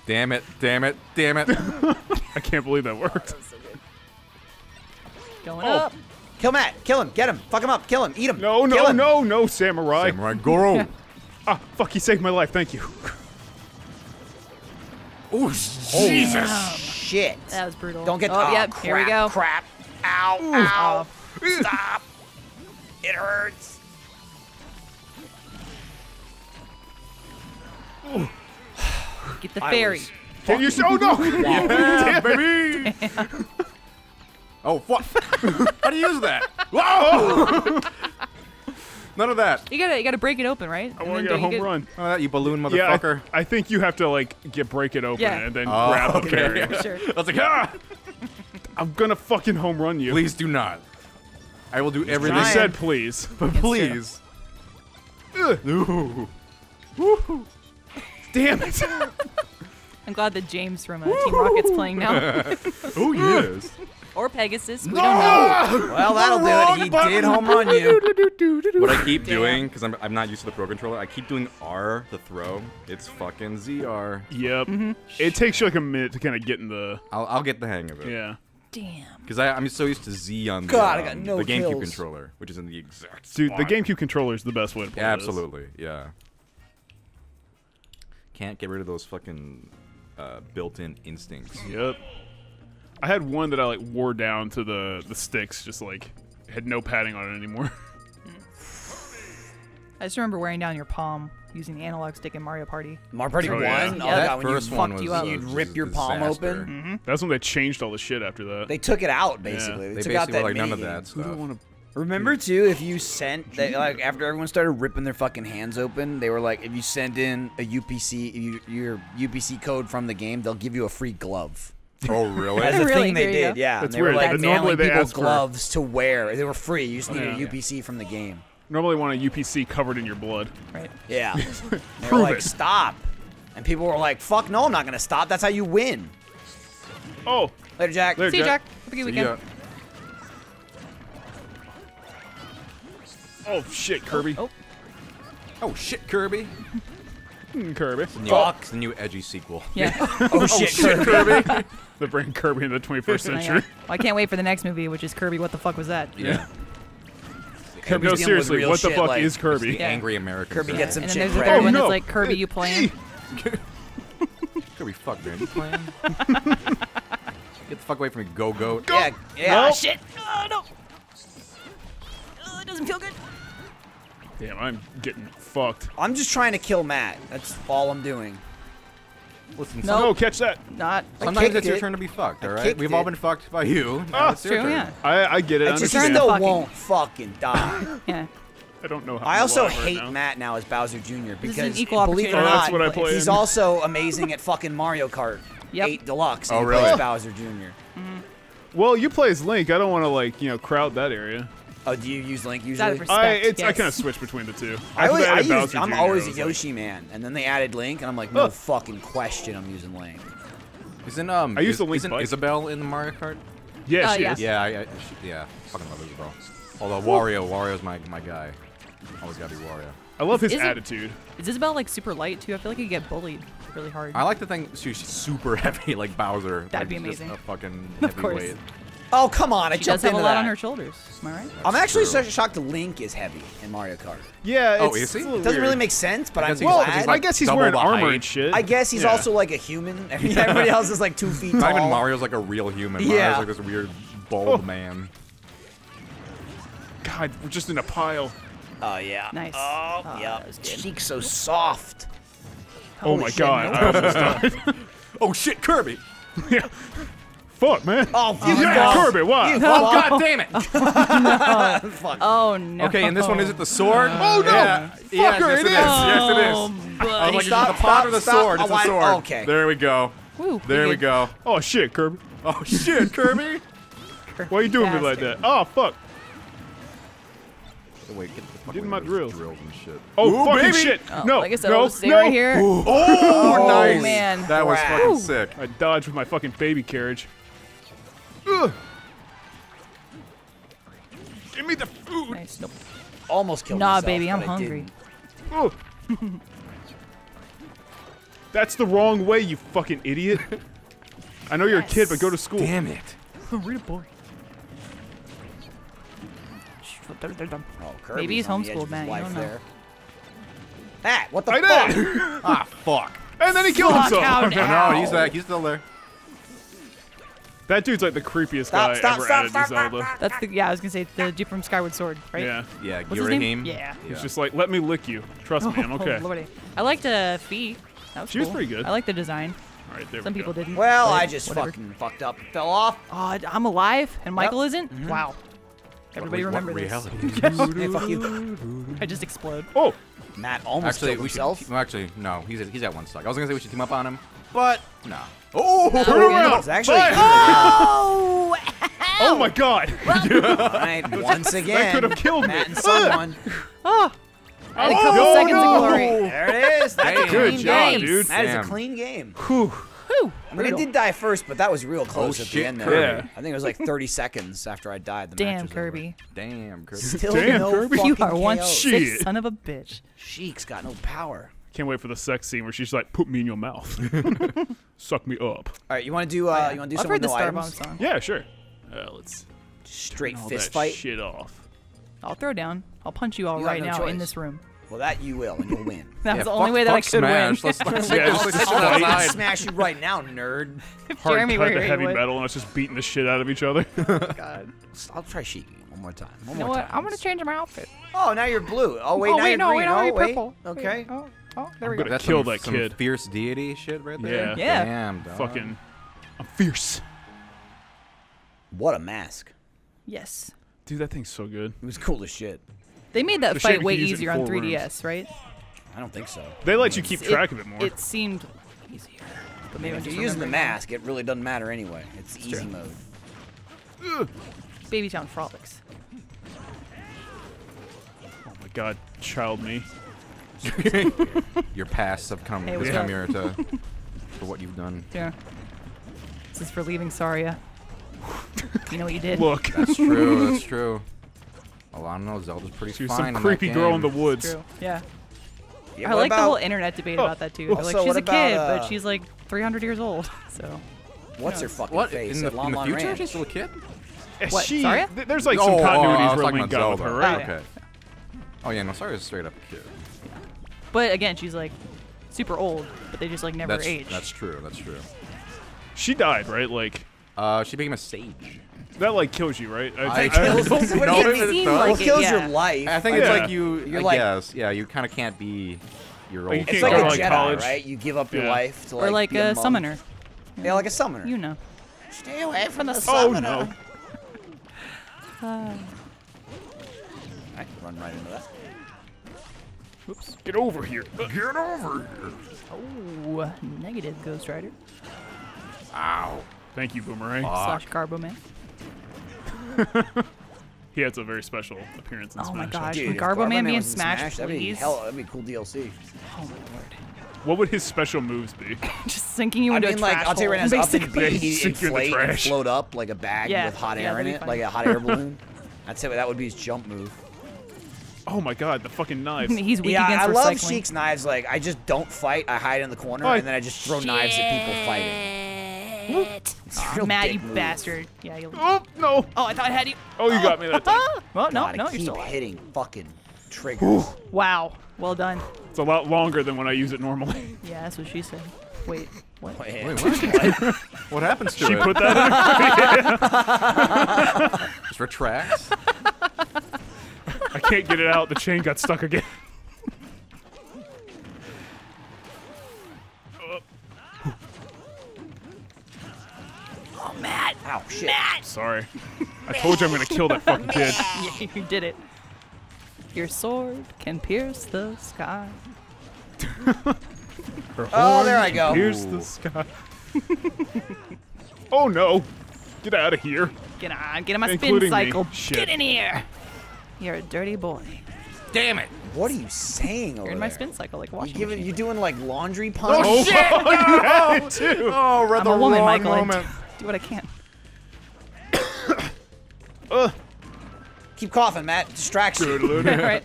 Speaker 4: Damn it! Damn it! Damn it!
Speaker 2: I can't believe that worked.
Speaker 3: Going
Speaker 2: Oh.
Speaker 3: up.
Speaker 1: Kill Matt. Kill him. Get him. Fuck him up. Kill him. Eat him.
Speaker 2: No, no,
Speaker 1: him.
Speaker 2: no, no, samurai.
Speaker 4: Samurai Goroh.
Speaker 2: Ah, fuck, he saved my life. Thank you.
Speaker 4: Oh Jesus!
Speaker 1: Shit.
Speaker 3: That was brutal.
Speaker 1: Don't get.
Speaker 3: Oh,
Speaker 1: oh,
Speaker 3: yep.
Speaker 1: crap,
Speaker 3: Here we go.
Speaker 1: Crap. Ow. Ow. Stop. It hurts.
Speaker 3: Get the
Speaker 1: I
Speaker 3: ferry.
Speaker 2: Can you? Oh no!
Speaker 4: Yeah, baby. oh fuck! How do you use that?
Speaker 2: Whoa!
Speaker 4: None of that.
Speaker 3: You gotta, you gotta break it open, right?
Speaker 2: I
Speaker 3: And
Speaker 2: want to get a
Speaker 3: you
Speaker 2: home
Speaker 3: get-
Speaker 2: run.
Speaker 4: None of that, you balloon
Speaker 2: Yeah, I-
Speaker 4: motherfucker.
Speaker 2: I, think you have to like get break it open
Speaker 3: Yeah.
Speaker 2: and then
Speaker 4: Oh,
Speaker 2: grab the
Speaker 4: okay.
Speaker 2: carrier.
Speaker 3: Sure.
Speaker 4: I was like, ah!
Speaker 2: I'm gonna fucking home run you.
Speaker 4: Please do not. I will do everything.
Speaker 2: I
Speaker 1: trying.
Speaker 2: said please.
Speaker 4: but please.
Speaker 2: Ugh,
Speaker 4: Ooh.
Speaker 2: Damn it!
Speaker 3: I'm glad that James from uh, Team Rocket's playing now,
Speaker 4: Oh yes.
Speaker 3: or Pegasus. We don't know.
Speaker 1: Well, that'll do it. He did home run you.
Speaker 4: What I keep
Speaker 3: Damn.
Speaker 4: doing, because I'm, I'm not used to the pro controller, I keep doing R to throw. It's fucking ZR.
Speaker 2: Yep.
Speaker 3: Mm-hmm.
Speaker 2: It takes you like a minute to kind of get in the.
Speaker 4: I'll, I'll get the hang of it.
Speaker 2: Yeah.
Speaker 3: Damn.
Speaker 4: Because I'm so used to Z on the,
Speaker 1: God, I
Speaker 4: um,
Speaker 1: got no
Speaker 4: the GameCube
Speaker 1: kills.
Speaker 4: controller, which is in the exact
Speaker 2: Dude, the. GameCube controller is the best way to play
Speaker 4: Yeah,
Speaker 2: this.
Speaker 4: absolutely, yeah. Can't get rid of those fucking uh, built-in instincts.
Speaker 2: Yep. I had one that I like wore down to the the sticks, just like had no padding on it anymore.
Speaker 3: I just remember wearing down your palm using the analog stick in Mario Party.
Speaker 1: Mario Party
Speaker 2: Oh,
Speaker 1: 1?
Speaker 2: yeah.
Speaker 1: Oh,
Speaker 3: Yeah,
Speaker 1: God,
Speaker 4: that
Speaker 1: when
Speaker 4: first
Speaker 1: you,
Speaker 4: one
Speaker 3: fucked
Speaker 4: was
Speaker 3: you up.
Speaker 1: You'd rip
Speaker 4: a
Speaker 1: your palm
Speaker 4: disaster.
Speaker 1: open.
Speaker 2: That's when they changed all the shit after that.
Speaker 1: They took it out, basically. They,
Speaker 4: They
Speaker 1: took out
Speaker 4: basically
Speaker 1: that
Speaker 4: were like none of
Speaker 1: minigame.
Speaker 4: that
Speaker 2: Who
Speaker 4: stuff.
Speaker 2: don't want to?
Speaker 1: Remember too, if you sent that, like after everyone started ripping their fucking hands open, they were like, if you send in a UPC, you, your UPC code from the game, they'll give you a free glove.
Speaker 4: Oh, really?
Speaker 1: That's the
Speaker 3: Really?
Speaker 1: thing they
Speaker 3: There
Speaker 1: did,
Speaker 3: go.
Speaker 1: yeah.
Speaker 2: That's
Speaker 1: and they were
Speaker 2: weird.
Speaker 1: like
Speaker 2: But
Speaker 1: mailing
Speaker 2: normally they
Speaker 1: people
Speaker 2: ask for-
Speaker 1: gloves to wear. They were free. You just needed
Speaker 2: Yeah.
Speaker 1: a UPC from the game.
Speaker 2: Normally want a UPC covered in your blood.
Speaker 3: Right.
Speaker 1: Yeah. they were
Speaker 2: Prove
Speaker 1: like,
Speaker 2: it.
Speaker 1: stop. And people were like, fuck no, I'm not going to stop. That's how you win.
Speaker 2: Oh,
Speaker 1: Later, Jack.
Speaker 2: Later.
Speaker 3: See you,
Speaker 2: Jack.
Speaker 3: Jack. Have a good
Speaker 4: So,
Speaker 3: weekend.
Speaker 4: yeah.
Speaker 2: Oh shit, Kirby.
Speaker 3: Oh.
Speaker 4: Oh shit, Kirby.
Speaker 2: Mm, Kirby.
Speaker 4: New,
Speaker 1: Fuck.
Speaker 4: It's the new edgy sequel.
Speaker 3: Yeah.
Speaker 1: Oh, shit, Kirby.
Speaker 2: The bring Kirby in the 21st
Speaker 3: I, know.
Speaker 2: century.
Speaker 3: Well, I can't wait for the next movie, which is Kirby. What the fuck was that?
Speaker 4: Yeah.
Speaker 1: Kirby's
Speaker 2: no, seriously, what the
Speaker 1: shit,
Speaker 2: fuck
Speaker 1: like-
Speaker 2: is Kirby?
Speaker 4: The
Speaker 3: Yeah.
Speaker 4: angry American.
Speaker 1: Kirby gets some
Speaker 3: and then
Speaker 1: chick
Speaker 3: there's the
Speaker 1: pregnant.
Speaker 3: third one
Speaker 2: Oh, no.
Speaker 3: that's like Kirby, you playing?
Speaker 4: Kirby, fuck, man. You playing? Get the fuck away from me, go goat.
Speaker 1: Yeah, yeah.
Speaker 2: Well-
Speaker 3: Shit. Oh no. Oh, it doesn't feel good.
Speaker 2: Damn, I'm getting fucked.
Speaker 1: I'm just trying to kill Matt. That's all I'm doing.
Speaker 4: Listen,
Speaker 3: No.
Speaker 2: No, catch that.
Speaker 3: Not.
Speaker 4: sometimes
Speaker 1: kicked
Speaker 4: it's your
Speaker 1: it.
Speaker 4: turn to be fucked, alright? We've all been fucked by you. Now
Speaker 2: Ah,
Speaker 4: it's your
Speaker 3: True,
Speaker 4: turn.
Speaker 3: yeah.
Speaker 2: I, I get it. I
Speaker 1: I just
Speaker 2: understand.
Speaker 1: still
Speaker 3: fucking-
Speaker 1: won't fucking die.
Speaker 3: Yeah.
Speaker 2: I don't know how.
Speaker 1: I also
Speaker 2: alive right
Speaker 1: hate
Speaker 2: now.
Speaker 1: Matt now as Bowser Jr.
Speaker 3: This is an
Speaker 1: because
Speaker 3: equal
Speaker 1: believe it or
Speaker 3: opportunity.
Speaker 2: Oh,
Speaker 1: not,
Speaker 2: what I play
Speaker 1: he's also amazing at fucking Mario Kart
Speaker 3: Yep.
Speaker 1: 8 Deluxe.
Speaker 4: Oh,
Speaker 1: and he
Speaker 4: really?
Speaker 1: plays Bowser Jr.
Speaker 2: Well, you play as Link. I don't want to like you know crowd that area.
Speaker 1: Oh, do you use Link usually?
Speaker 3: of respect.
Speaker 2: I it's I kind of switch between the two.
Speaker 1: I
Speaker 2: After
Speaker 1: always,
Speaker 2: they
Speaker 1: I
Speaker 2: added
Speaker 1: use,
Speaker 2: Bowser
Speaker 1: I'm
Speaker 2: Jr.,
Speaker 1: always a
Speaker 2: was like,
Speaker 1: Yoshi man, and then they added Link, and I'm like, no
Speaker 2: Ugh.
Speaker 1: fucking question, I'm using Link.
Speaker 4: Isn't um?
Speaker 2: I used
Speaker 4: is,
Speaker 2: the Link
Speaker 4: isn't
Speaker 2: bike.
Speaker 4: Isabelle in the Mario Kart?
Speaker 2: yeah,
Speaker 3: Uh,
Speaker 2: she
Speaker 3: yeah.
Speaker 2: is.
Speaker 4: Yeah, I, I she, yeah, fucking love Isabelle. Although Wario, Wario's my my guy. Always gotta be Wario.
Speaker 2: I love his
Speaker 3: Is
Speaker 2: attitude.
Speaker 3: Is Isabelle like super light too? I feel like you get bullied really hard.
Speaker 4: I like the thing she's super heavy, like Bowser.
Speaker 3: That'd
Speaker 4: like,
Speaker 3: be
Speaker 4: just
Speaker 3: amazing.
Speaker 4: A fucking
Speaker 3: Of course.
Speaker 4: heavyweight.
Speaker 1: Oh, come on, I
Speaker 3: she does
Speaker 1: jumped
Speaker 3: have a lot
Speaker 1: that.
Speaker 3: on her shoulders. Am I right?
Speaker 1: I'm actually
Speaker 4: true.
Speaker 1: so shocked Link is heavy in Mario Kart.
Speaker 2: Yeah.
Speaker 4: Oh,
Speaker 2: it's,
Speaker 4: is he?
Speaker 2: it's
Speaker 4: It
Speaker 1: doesn't
Speaker 2: weird.
Speaker 1: really make sense, but I'm
Speaker 4: Because
Speaker 2: Well,
Speaker 4: because he's
Speaker 1: glad.
Speaker 2: I guess he's wearing
Speaker 4: the
Speaker 2: armor and shit.
Speaker 1: I guess he's
Speaker 2: Yeah.
Speaker 1: also like a human. Everybody else is like two feet tall.
Speaker 4: Not
Speaker 1: tall.
Speaker 4: even Mario's like a real human.
Speaker 1: Yeah.
Speaker 4: Mario's like this weird bald
Speaker 2: Oh.
Speaker 4: man.
Speaker 2: God, we're just in a pile.
Speaker 1: Oh yeah.
Speaker 3: Nice.
Speaker 1: Oh, ah,
Speaker 3: Oh,
Speaker 1: yeah.
Speaker 3: that was good.
Speaker 1: Cheeks so soft.
Speaker 2: oh my
Speaker 1: shit,
Speaker 2: god,
Speaker 1: no.
Speaker 2: I almost died.
Speaker 4: Oh shit, Kirby!
Speaker 2: yeah. Fuck, man.
Speaker 1: Oh, you
Speaker 2: yeah,
Speaker 1: fuck.
Speaker 2: Kirby, why?
Speaker 1: You
Speaker 4: Oh
Speaker 1: fuck.
Speaker 4: god damn it!
Speaker 1: Fuck.
Speaker 3: Oh no.
Speaker 4: Okay, and this one is it the sword?
Speaker 2: Oh, no!
Speaker 4: Yeah.
Speaker 2: Fucker,
Speaker 4: yes,
Speaker 2: it
Speaker 4: it is.
Speaker 2: is.
Speaker 4: Yes, it is.
Speaker 3: Oh,
Speaker 4: I was like,
Speaker 1: Stop,
Speaker 4: is it the pot
Speaker 1: stop,
Speaker 4: or the
Speaker 1: stop.
Speaker 4: sword? It's
Speaker 1: Oh,
Speaker 4: the
Speaker 1: I-
Speaker 4: sword.
Speaker 1: okay.
Speaker 4: There we go.
Speaker 3: Woo,
Speaker 4: There we go.
Speaker 2: Oh shit, Kirby.
Speaker 4: Oh shit, Kirby!
Speaker 2: Why are you doing me like that? Oh fuck.
Speaker 4: Wait, get
Speaker 2: Getting my
Speaker 4: from those
Speaker 2: drills.
Speaker 4: drills and shit.
Speaker 2: Oh
Speaker 4: Ooh,
Speaker 2: fucking
Speaker 4: baby.
Speaker 2: shit.
Speaker 3: Oh,
Speaker 2: no,
Speaker 3: like I said,
Speaker 2: no,
Speaker 3: I'll stay
Speaker 2: no.
Speaker 3: right here.
Speaker 4: Oh,
Speaker 1: Oh,
Speaker 4: nice.
Speaker 3: man.
Speaker 4: That was
Speaker 1: Crap.
Speaker 4: fucking sick.
Speaker 2: I dodged with my fucking baby carriage. Ugh. Give me the food.
Speaker 3: Nice. Nope.
Speaker 1: Almost killed
Speaker 3: Nah,
Speaker 1: myself,
Speaker 3: baby, I'm hungry.
Speaker 2: That's the wrong way, you fucking idiot. I know you're a kid, but go to school.
Speaker 4: Damn it.
Speaker 2: Read a book.
Speaker 1: Oh, Kirby's
Speaker 3: Maybe he's
Speaker 1: on the edge
Speaker 3: homeschooled,
Speaker 1: man. his
Speaker 3: you don't know.
Speaker 1: there. Matt, what the
Speaker 2: I
Speaker 1: fuck?
Speaker 4: Ah, fuck.
Speaker 2: and then he killed
Speaker 3: Fuck,
Speaker 2: himself.
Speaker 3: how
Speaker 2: Okay.
Speaker 4: No, he's uh, he's still there.
Speaker 2: That dude's like the creepiest
Speaker 1: Stop,
Speaker 2: guy
Speaker 1: stop,
Speaker 2: ever
Speaker 1: stop,
Speaker 2: added
Speaker 1: stop,
Speaker 2: to Zelda.
Speaker 3: That's the yeah. I was gonna say the dude from Skyward Sword, right?
Speaker 2: Yeah.
Speaker 4: Yeah,
Speaker 3: What's his name?
Speaker 4: Girahim.
Speaker 3: Yeah.
Speaker 2: He's just like, let me lick you. Trust me, I'm
Speaker 3: Oh,
Speaker 2: okay.
Speaker 3: lordy. I liked uh, Fi. That was
Speaker 2: She was pretty good.
Speaker 3: I like the design.
Speaker 2: All right, there
Speaker 3: Some
Speaker 2: we
Speaker 3: people
Speaker 2: go.
Speaker 3: didn't.
Speaker 1: Well, I just
Speaker 3: whatever.
Speaker 1: fucking fucked up. Fell off.
Speaker 3: Oh, I'm alive and Michael isn't.
Speaker 1: Mm-hmm.
Speaker 3: Wow. Everybody
Speaker 4: What
Speaker 3: remember
Speaker 4: re-
Speaker 3: this.
Speaker 4: reality?
Speaker 1: Hey, fuck you.
Speaker 3: I just explode.
Speaker 2: Oh,
Speaker 1: Matt almost
Speaker 4: Actually,
Speaker 1: killed
Speaker 4: we should.
Speaker 1: himself.
Speaker 4: Well, actually, no. He's at, he's at one stock. I was gonna say we should team up on him, but no. Oh,
Speaker 2: turn around.
Speaker 1: It's actually
Speaker 3: Oh!
Speaker 2: oh my god.
Speaker 1: Alright, once again.
Speaker 2: That could have killed me.
Speaker 1: Matt and someone. Ah.
Speaker 3: Oh! I had a
Speaker 2: Oh,
Speaker 3: couple
Speaker 2: no,
Speaker 3: seconds
Speaker 2: no.
Speaker 3: of glory.
Speaker 1: There it is. That's a
Speaker 4: Damn.
Speaker 2: Good
Speaker 1: clean
Speaker 2: job,
Speaker 1: game.
Speaker 2: dude.
Speaker 1: That is
Speaker 4: Damn.
Speaker 1: a clean game.
Speaker 2: Whew.
Speaker 3: Whew.
Speaker 1: I mean, I did die first, but that was real oh, close at
Speaker 4: shit,
Speaker 1: the end there.
Speaker 2: Kirby.
Speaker 1: I think it was like 30 seconds after I died. The match
Speaker 3: Damn,
Speaker 1: was over.
Speaker 3: Kirby.
Speaker 4: damn, Kirby.
Speaker 1: Still
Speaker 2: Damn,
Speaker 1: no
Speaker 2: Kirby.
Speaker 3: You are one
Speaker 2: Shit.
Speaker 3: sick son of a bitch.
Speaker 1: Sheik's got no power.
Speaker 2: Can't wait for the sex scene where she's like, put me in your mouth. Suck me up.
Speaker 1: All right, you want to do? Uh, you want to do
Speaker 3: I've
Speaker 1: some
Speaker 3: heard the
Speaker 1: no
Speaker 3: Starbomb
Speaker 1: items?
Speaker 3: song.
Speaker 2: Yeah, sure. Uh, let's
Speaker 1: Straight
Speaker 2: all
Speaker 1: fist
Speaker 2: that
Speaker 1: fight.
Speaker 2: shit off.
Speaker 3: I'll throw down. I'll punch you all
Speaker 1: You
Speaker 3: right
Speaker 1: no
Speaker 3: now
Speaker 1: choice.
Speaker 3: in this room.
Speaker 1: Well, that you will, and you'll win.
Speaker 3: That's
Speaker 4: Yeah,
Speaker 3: the only
Speaker 4: fuck-
Speaker 3: way that I
Speaker 4: fuck
Speaker 3: could
Speaker 4: Smash.
Speaker 3: win.
Speaker 4: Let's, let's,
Speaker 2: Yeah,
Speaker 4: let's,
Speaker 2: just
Speaker 4: let's
Speaker 1: I'll
Speaker 2: fight.
Speaker 1: fucking smash you right now, nerd.
Speaker 2: Hard
Speaker 3: Jeremy
Speaker 2: cut
Speaker 3: were
Speaker 2: to heavy
Speaker 3: would.
Speaker 2: metal and us just beating the shit out of each other.
Speaker 3: God.
Speaker 1: I'll try Sheik one more time. One
Speaker 3: You know
Speaker 1: more
Speaker 3: what?
Speaker 1: time.
Speaker 3: I'm gonna change my outfit.
Speaker 1: Oh, now you're blue. Oh wait,
Speaker 3: oh
Speaker 1: now
Speaker 3: wait,
Speaker 1: you're
Speaker 3: no,
Speaker 1: green.
Speaker 3: wait, no,
Speaker 1: oh
Speaker 3: wait,
Speaker 1: wait.
Speaker 3: purple.
Speaker 1: Okay.
Speaker 3: Wait, oh, oh, there
Speaker 2: I'm
Speaker 3: we
Speaker 2: gonna
Speaker 3: go.
Speaker 4: That's
Speaker 2: kill
Speaker 4: some,
Speaker 2: that
Speaker 4: some
Speaker 2: kid.
Speaker 4: fierce deity shit right there.
Speaker 2: Yeah.
Speaker 3: Yeah.
Speaker 4: Damn, dog.
Speaker 2: Fucking, I'm fierce.
Speaker 1: What a mask.
Speaker 3: Yes.
Speaker 2: Dude, that thing's so good.
Speaker 1: It was cool as shit.
Speaker 3: They made that
Speaker 2: The shame
Speaker 3: fight
Speaker 2: you
Speaker 3: way
Speaker 2: could use it in
Speaker 3: easier on
Speaker 2: four
Speaker 3: 3DS, right?
Speaker 1: I don't think so.
Speaker 2: They let you keep track of it more.
Speaker 3: It seemed easier. But maybe I'm
Speaker 1: If you're using the
Speaker 3: remembering
Speaker 1: mask, it really doesn't matter anyway. It's easy
Speaker 3: true.
Speaker 1: mode.
Speaker 3: Baby Town Frolics.
Speaker 2: oh my god, child me.
Speaker 4: Your past have come,
Speaker 3: Hey,
Speaker 4: has
Speaker 3: what's
Speaker 4: come here to for what you've done.
Speaker 3: Yeah. This is for leaving Saria. you know what you did?
Speaker 2: Look,
Speaker 4: That's true. That's true. Oh, I don't know. Zelda's pretty
Speaker 2: She's was
Speaker 4: fine.
Speaker 2: some
Speaker 4: in that
Speaker 2: creepy girl in the woods.
Speaker 3: True. Yeah.
Speaker 1: Yeah,
Speaker 3: I
Speaker 1: what
Speaker 3: like the whole internet debate
Speaker 2: Oh.
Speaker 3: about that too.
Speaker 2: Oh,
Speaker 3: like,
Speaker 1: so
Speaker 3: she's
Speaker 1: what
Speaker 3: a kid,
Speaker 1: about, uh,
Speaker 3: but she's like 300 years old. So.
Speaker 1: What's her fucking
Speaker 4: What
Speaker 1: face?
Speaker 4: in the,
Speaker 1: at Lon
Speaker 4: in the future?
Speaker 1: Ranch?
Speaker 4: She's still a kid.
Speaker 2: Eh,
Speaker 3: What,
Speaker 2: She,
Speaker 3: Saria?
Speaker 2: th- there's like
Speaker 4: oh,
Speaker 2: some
Speaker 4: oh, I
Speaker 2: continuities
Speaker 4: was
Speaker 2: real
Speaker 4: talking
Speaker 2: Link
Speaker 4: about
Speaker 2: got with
Speaker 4: Zelda.
Speaker 2: her, right?
Speaker 3: yeah.
Speaker 4: Okay. Oh yeah, no, Saria's straight up a kid.
Speaker 3: But again, she's like super old, but they just like never
Speaker 4: That's
Speaker 3: age.
Speaker 4: that's true. That's true.
Speaker 2: She died, right? Like
Speaker 4: Uh, she became a sage.
Speaker 2: that like kills you, right?
Speaker 4: I-
Speaker 1: kills- what do
Speaker 4: No,
Speaker 1: you
Speaker 4: it
Speaker 1: mean?
Speaker 3: seem
Speaker 4: does.
Speaker 3: like
Speaker 1: well, it kills
Speaker 3: yeah.
Speaker 1: your life.
Speaker 4: I think
Speaker 2: Yeah.
Speaker 4: it's like you.
Speaker 1: You're
Speaker 4: I
Speaker 1: like-
Speaker 4: guess. Yeah, you kind of can't be your old.
Speaker 2: you
Speaker 1: it's like a
Speaker 2: like,
Speaker 1: Jedi,
Speaker 2: college.
Speaker 1: right? You give up your
Speaker 2: Yeah.
Speaker 1: life to like
Speaker 3: or like
Speaker 1: be
Speaker 3: a,
Speaker 1: monk.
Speaker 3: summoner.
Speaker 1: Yeah, like a summoner.
Speaker 3: You know.
Speaker 1: Stay away from the summoner.
Speaker 2: Oh
Speaker 1: summoner.
Speaker 2: no!
Speaker 1: I can run right into that.
Speaker 2: Get over here! Uh,
Speaker 4: Get over here.
Speaker 3: Oh, negative Ghost Rider
Speaker 4: Ow.
Speaker 2: Thank you, Boomerang.
Speaker 3: slash Garbo Man.
Speaker 2: He has a very special appearance in
Speaker 3: Oh my
Speaker 2: Smash.
Speaker 3: gosh.
Speaker 1: Dude,
Speaker 3: Can Garbo Man be in
Speaker 1: was
Speaker 3: Smash,
Speaker 1: that'd be hell. That'd be cool DLC.
Speaker 3: Oh my lord.
Speaker 2: What would his special moves be?
Speaker 3: Just sinking you
Speaker 1: I
Speaker 3: into
Speaker 1: mean,
Speaker 3: a
Speaker 1: like
Speaker 3: trash
Speaker 1: I'll tell you right now,
Speaker 3: hole,
Speaker 1: it's up
Speaker 3: basically.
Speaker 1: he'd
Speaker 2: sink you in the
Speaker 1: inflate and float up like a bag
Speaker 3: Yeah,
Speaker 1: with hot
Speaker 3: yeah,
Speaker 1: air in it,
Speaker 3: be
Speaker 1: like a hot air balloon. I'd say that would be his jump move.
Speaker 2: Oh my god, the fucking knives.
Speaker 3: He's weak
Speaker 1: yeah,
Speaker 3: against
Speaker 1: I love
Speaker 3: recycling.
Speaker 1: Sheik's knives. Like I just don't fight. I hide in the corner
Speaker 2: Oh,
Speaker 1: and then I just throw knives at people fighting. It's a
Speaker 3: Matt, you
Speaker 1: move.
Speaker 3: bastard. Yeah, you'll...
Speaker 2: oh no!
Speaker 3: Oh, I thought I had you.
Speaker 2: Oh, you got me that time.
Speaker 3: well, no,
Speaker 1: God, I
Speaker 3: no,
Speaker 1: keep
Speaker 3: you're still alive.
Speaker 1: hitting fucking triggers.
Speaker 3: Wow. Well done.
Speaker 2: It's a lot longer than when I use it normally.
Speaker 3: Yeah, that's what she said. Wait, what?
Speaker 1: Wait,
Speaker 4: Wait, what? what happens to
Speaker 2: She
Speaker 4: it?
Speaker 2: put that in.
Speaker 4: Just retracts.
Speaker 2: I can't get it out. The chain got stuck again.
Speaker 3: Oh, Matt.
Speaker 1: Ow, shit.
Speaker 2: Sorry. I told you I'm gonna kill that fucking kid.
Speaker 3: Yeah, you did it. Your sword can pierce the sky.
Speaker 2: Her
Speaker 1: Oh, there I go.
Speaker 2: Pierce the sky. oh no! Get out of here.
Speaker 3: Get on, get on my
Speaker 2: Including
Speaker 3: spin
Speaker 2: me.
Speaker 3: cycle.
Speaker 2: Shit.
Speaker 3: Get in here. You're a dirty boy.
Speaker 4: Damn it.
Speaker 1: What are you saying
Speaker 3: You're in my
Speaker 1: there?
Speaker 3: spin cycle like
Speaker 1: You
Speaker 3: washing
Speaker 1: giving,
Speaker 3: machine.
Speaker 1: you doing like laundry punch?
Speaker 2: Oh, shit! you had it too.
Speaker 4: Oh, read
Speaker 3: I'm a woman,
Speaker 4: wrong
Speaker 3: Michael. I
Speaker 4: moment.
Speaker 3: do what I can.
Speaker 2: Ugh.
Speaker 1: Keep coughing, Matt. Distraction.
Speaker 3: right?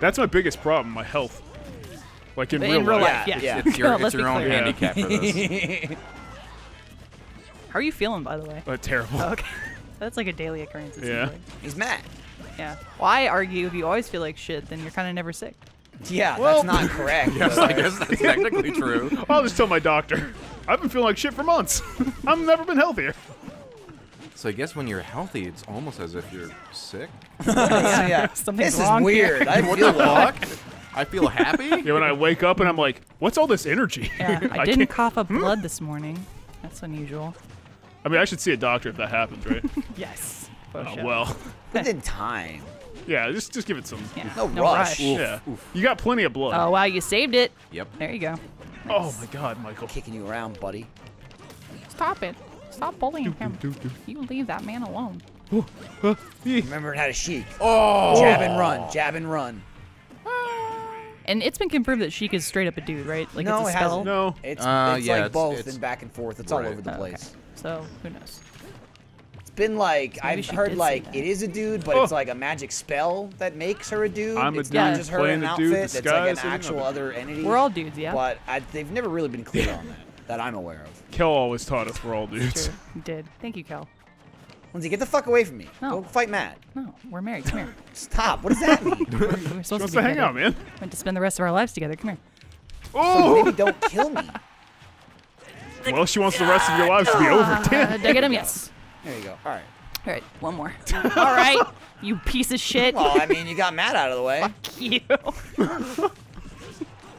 Speaker 2: That's my biggest problem. My health. Like in,
Speaker 3: In
Speaker 2: real,
Speaker 3: real
Speaker 2: life.
Speaker 3: life, yeah.
Speaker 1: yeah.
Speaker 4: It's your,
Speaker 3: Let's
Speaker 4: it's your own
Speaker 3: clear.
Speaker 4: handicap for this.
Speaker 3: How are you feeling, by the way?
Speaker 2: Uh, terrible.
Speaker 3: Oh, okay. That's like a daily occurrence. it seems
Speaker 2: Yeah.
Speaker 3: like.
Speaker 1: He's Matt.
Speaker 3: Yeah. Well, I argue if you always feel like shit, then you're kind of never sick.
Speaker 1: Yeah,
Speaker 2: Well-
Speaker 1: that's not correct.
Speaker 4: yes,
Speaker 1: but-
Speaker 4: I guess that's technically true.
Speaker 2: I'll just tell my doctor. I've been feeling like shit for months. I've never been healthier.
Speaker 4: So I guess when you're healthy, it's almost as if you're sick.
Speaker 1: yeah, yeah.
Speaker 3: Something's
Speaker 1: This is weird.
Speaker 3: here.
Speaker 1: I
Speaker 4: What
Speaker 1: feel
Speaker 4: the
Speaker 1: that.
Speaker 4: fuck? I feel happy.
Speaker 2: Yeah, when I wake up and I'm like, what's all this energy?
Speaker 3: Yeah, I,
Speaker 2: I
Speaker 3: didn't
Speaker 2: can't-
Speaker 3: cough up hmm? blood this morning. That's unusual.
Speaker 2: I mean, I should see a doctor if that happens, right?
Speaker 3: Yes. For
Speaker 2: Oh,
Speaker 3: sure.
Speaker 2: well,
Speaker 1: Within time.
Speaker 2: yeah, just just give it some.
Speaker 3: Yeah.
Speaker 1: No rush.
Speaker 2: Yeah, you got plenty of blood.
Speaker 3: Oh wow, you saved it.
Speaker 4: Yep.
Speaker 3: There you go.
Speaker 2: Oh my God, Michael.
Speaker 1: Kicking you around, buddy.
Speaker 3: Stop it. Stop bullying him. You leave that man alone.
Speaker 1: Remember it had a Sheik.
Speaker 4: Oh.
Speaker 1: Jab and run. Jab and run.
Speaker 3: And it's been confirmed that Sheik is straight up a dude, right? Like
Speaker 1: no,
Speaker 3: it's a
Speaker 1: it
Speaker 3: spell.
Speaker 1: hasn't.
Speaker 2: No.
Speaker 1: It's,
Speaker 4: Uh,
Speaker 1: it's
Speaker 4: yeah,
Speaker 1: like
Speaker 4: it's-
Speaker 1: both
Speaker 4: it's-
Speaker 1: and back and forth. It's all over the
Speaker 3: Oh, okay.
Speaker 1: Place.
Speaker 3: So who knows?
Speaker 1: It's been like
Speaker 3: maybe
Speaker 1: I've heard like it is a dude, but
Speaker 2: Oh.
Speaker 1: it's like a magic spell that makes her a dude.
Speaker 2: I'm a
Speaker 1: it's
Speaker 2: dude
Speaker 1: not just her
Speaker 2: playing
Speaker 1: in an
Speaker 2: a dude
Speaker 1: outfit. It's like an actual
Speaker 2: another.
Speaker 1: other entity.
Speaker 3: We're all dudes, yeah.
Speaker 1: But I, they've never really been clear on that that I'm aware of.
Speaker 2: Kel always taught us we're all dudes.
Speaker 3: True. Did. Thank you, Kel.
Speaker 1: Lindsay, get the fuck away from me.
Speaker 3: No.
Speaker 1: Go fight Matt.
Speaker 3: No, we're married. Come here.
Speaker 1: Stop. What does that mean?
Speaker 3: We're, we're supposed
Speaker 2: Wants
Speaker 3: to
Speaker 2: to hang
Speaker 3: together.
Speaker 2: out, man.
Speaker 3: We're meant to spend the rest of our lives together. Come here.
Speaker 2: Oh,
Speaker 1: Maybe don't kill me.
Speaker 2: Well, she wants the rest of your lives to be over.
Speaker 3: Uh,
Speaker 2: Damn.
Speaker 3: did I get him? Yes.
Speaker 1: There you go. All right.
Speaker 3: All right, one more. All right, you piece of shit.
Speaker 1: Well, I mean, you got Matt out of the way.
Speaker 3: Fuck you.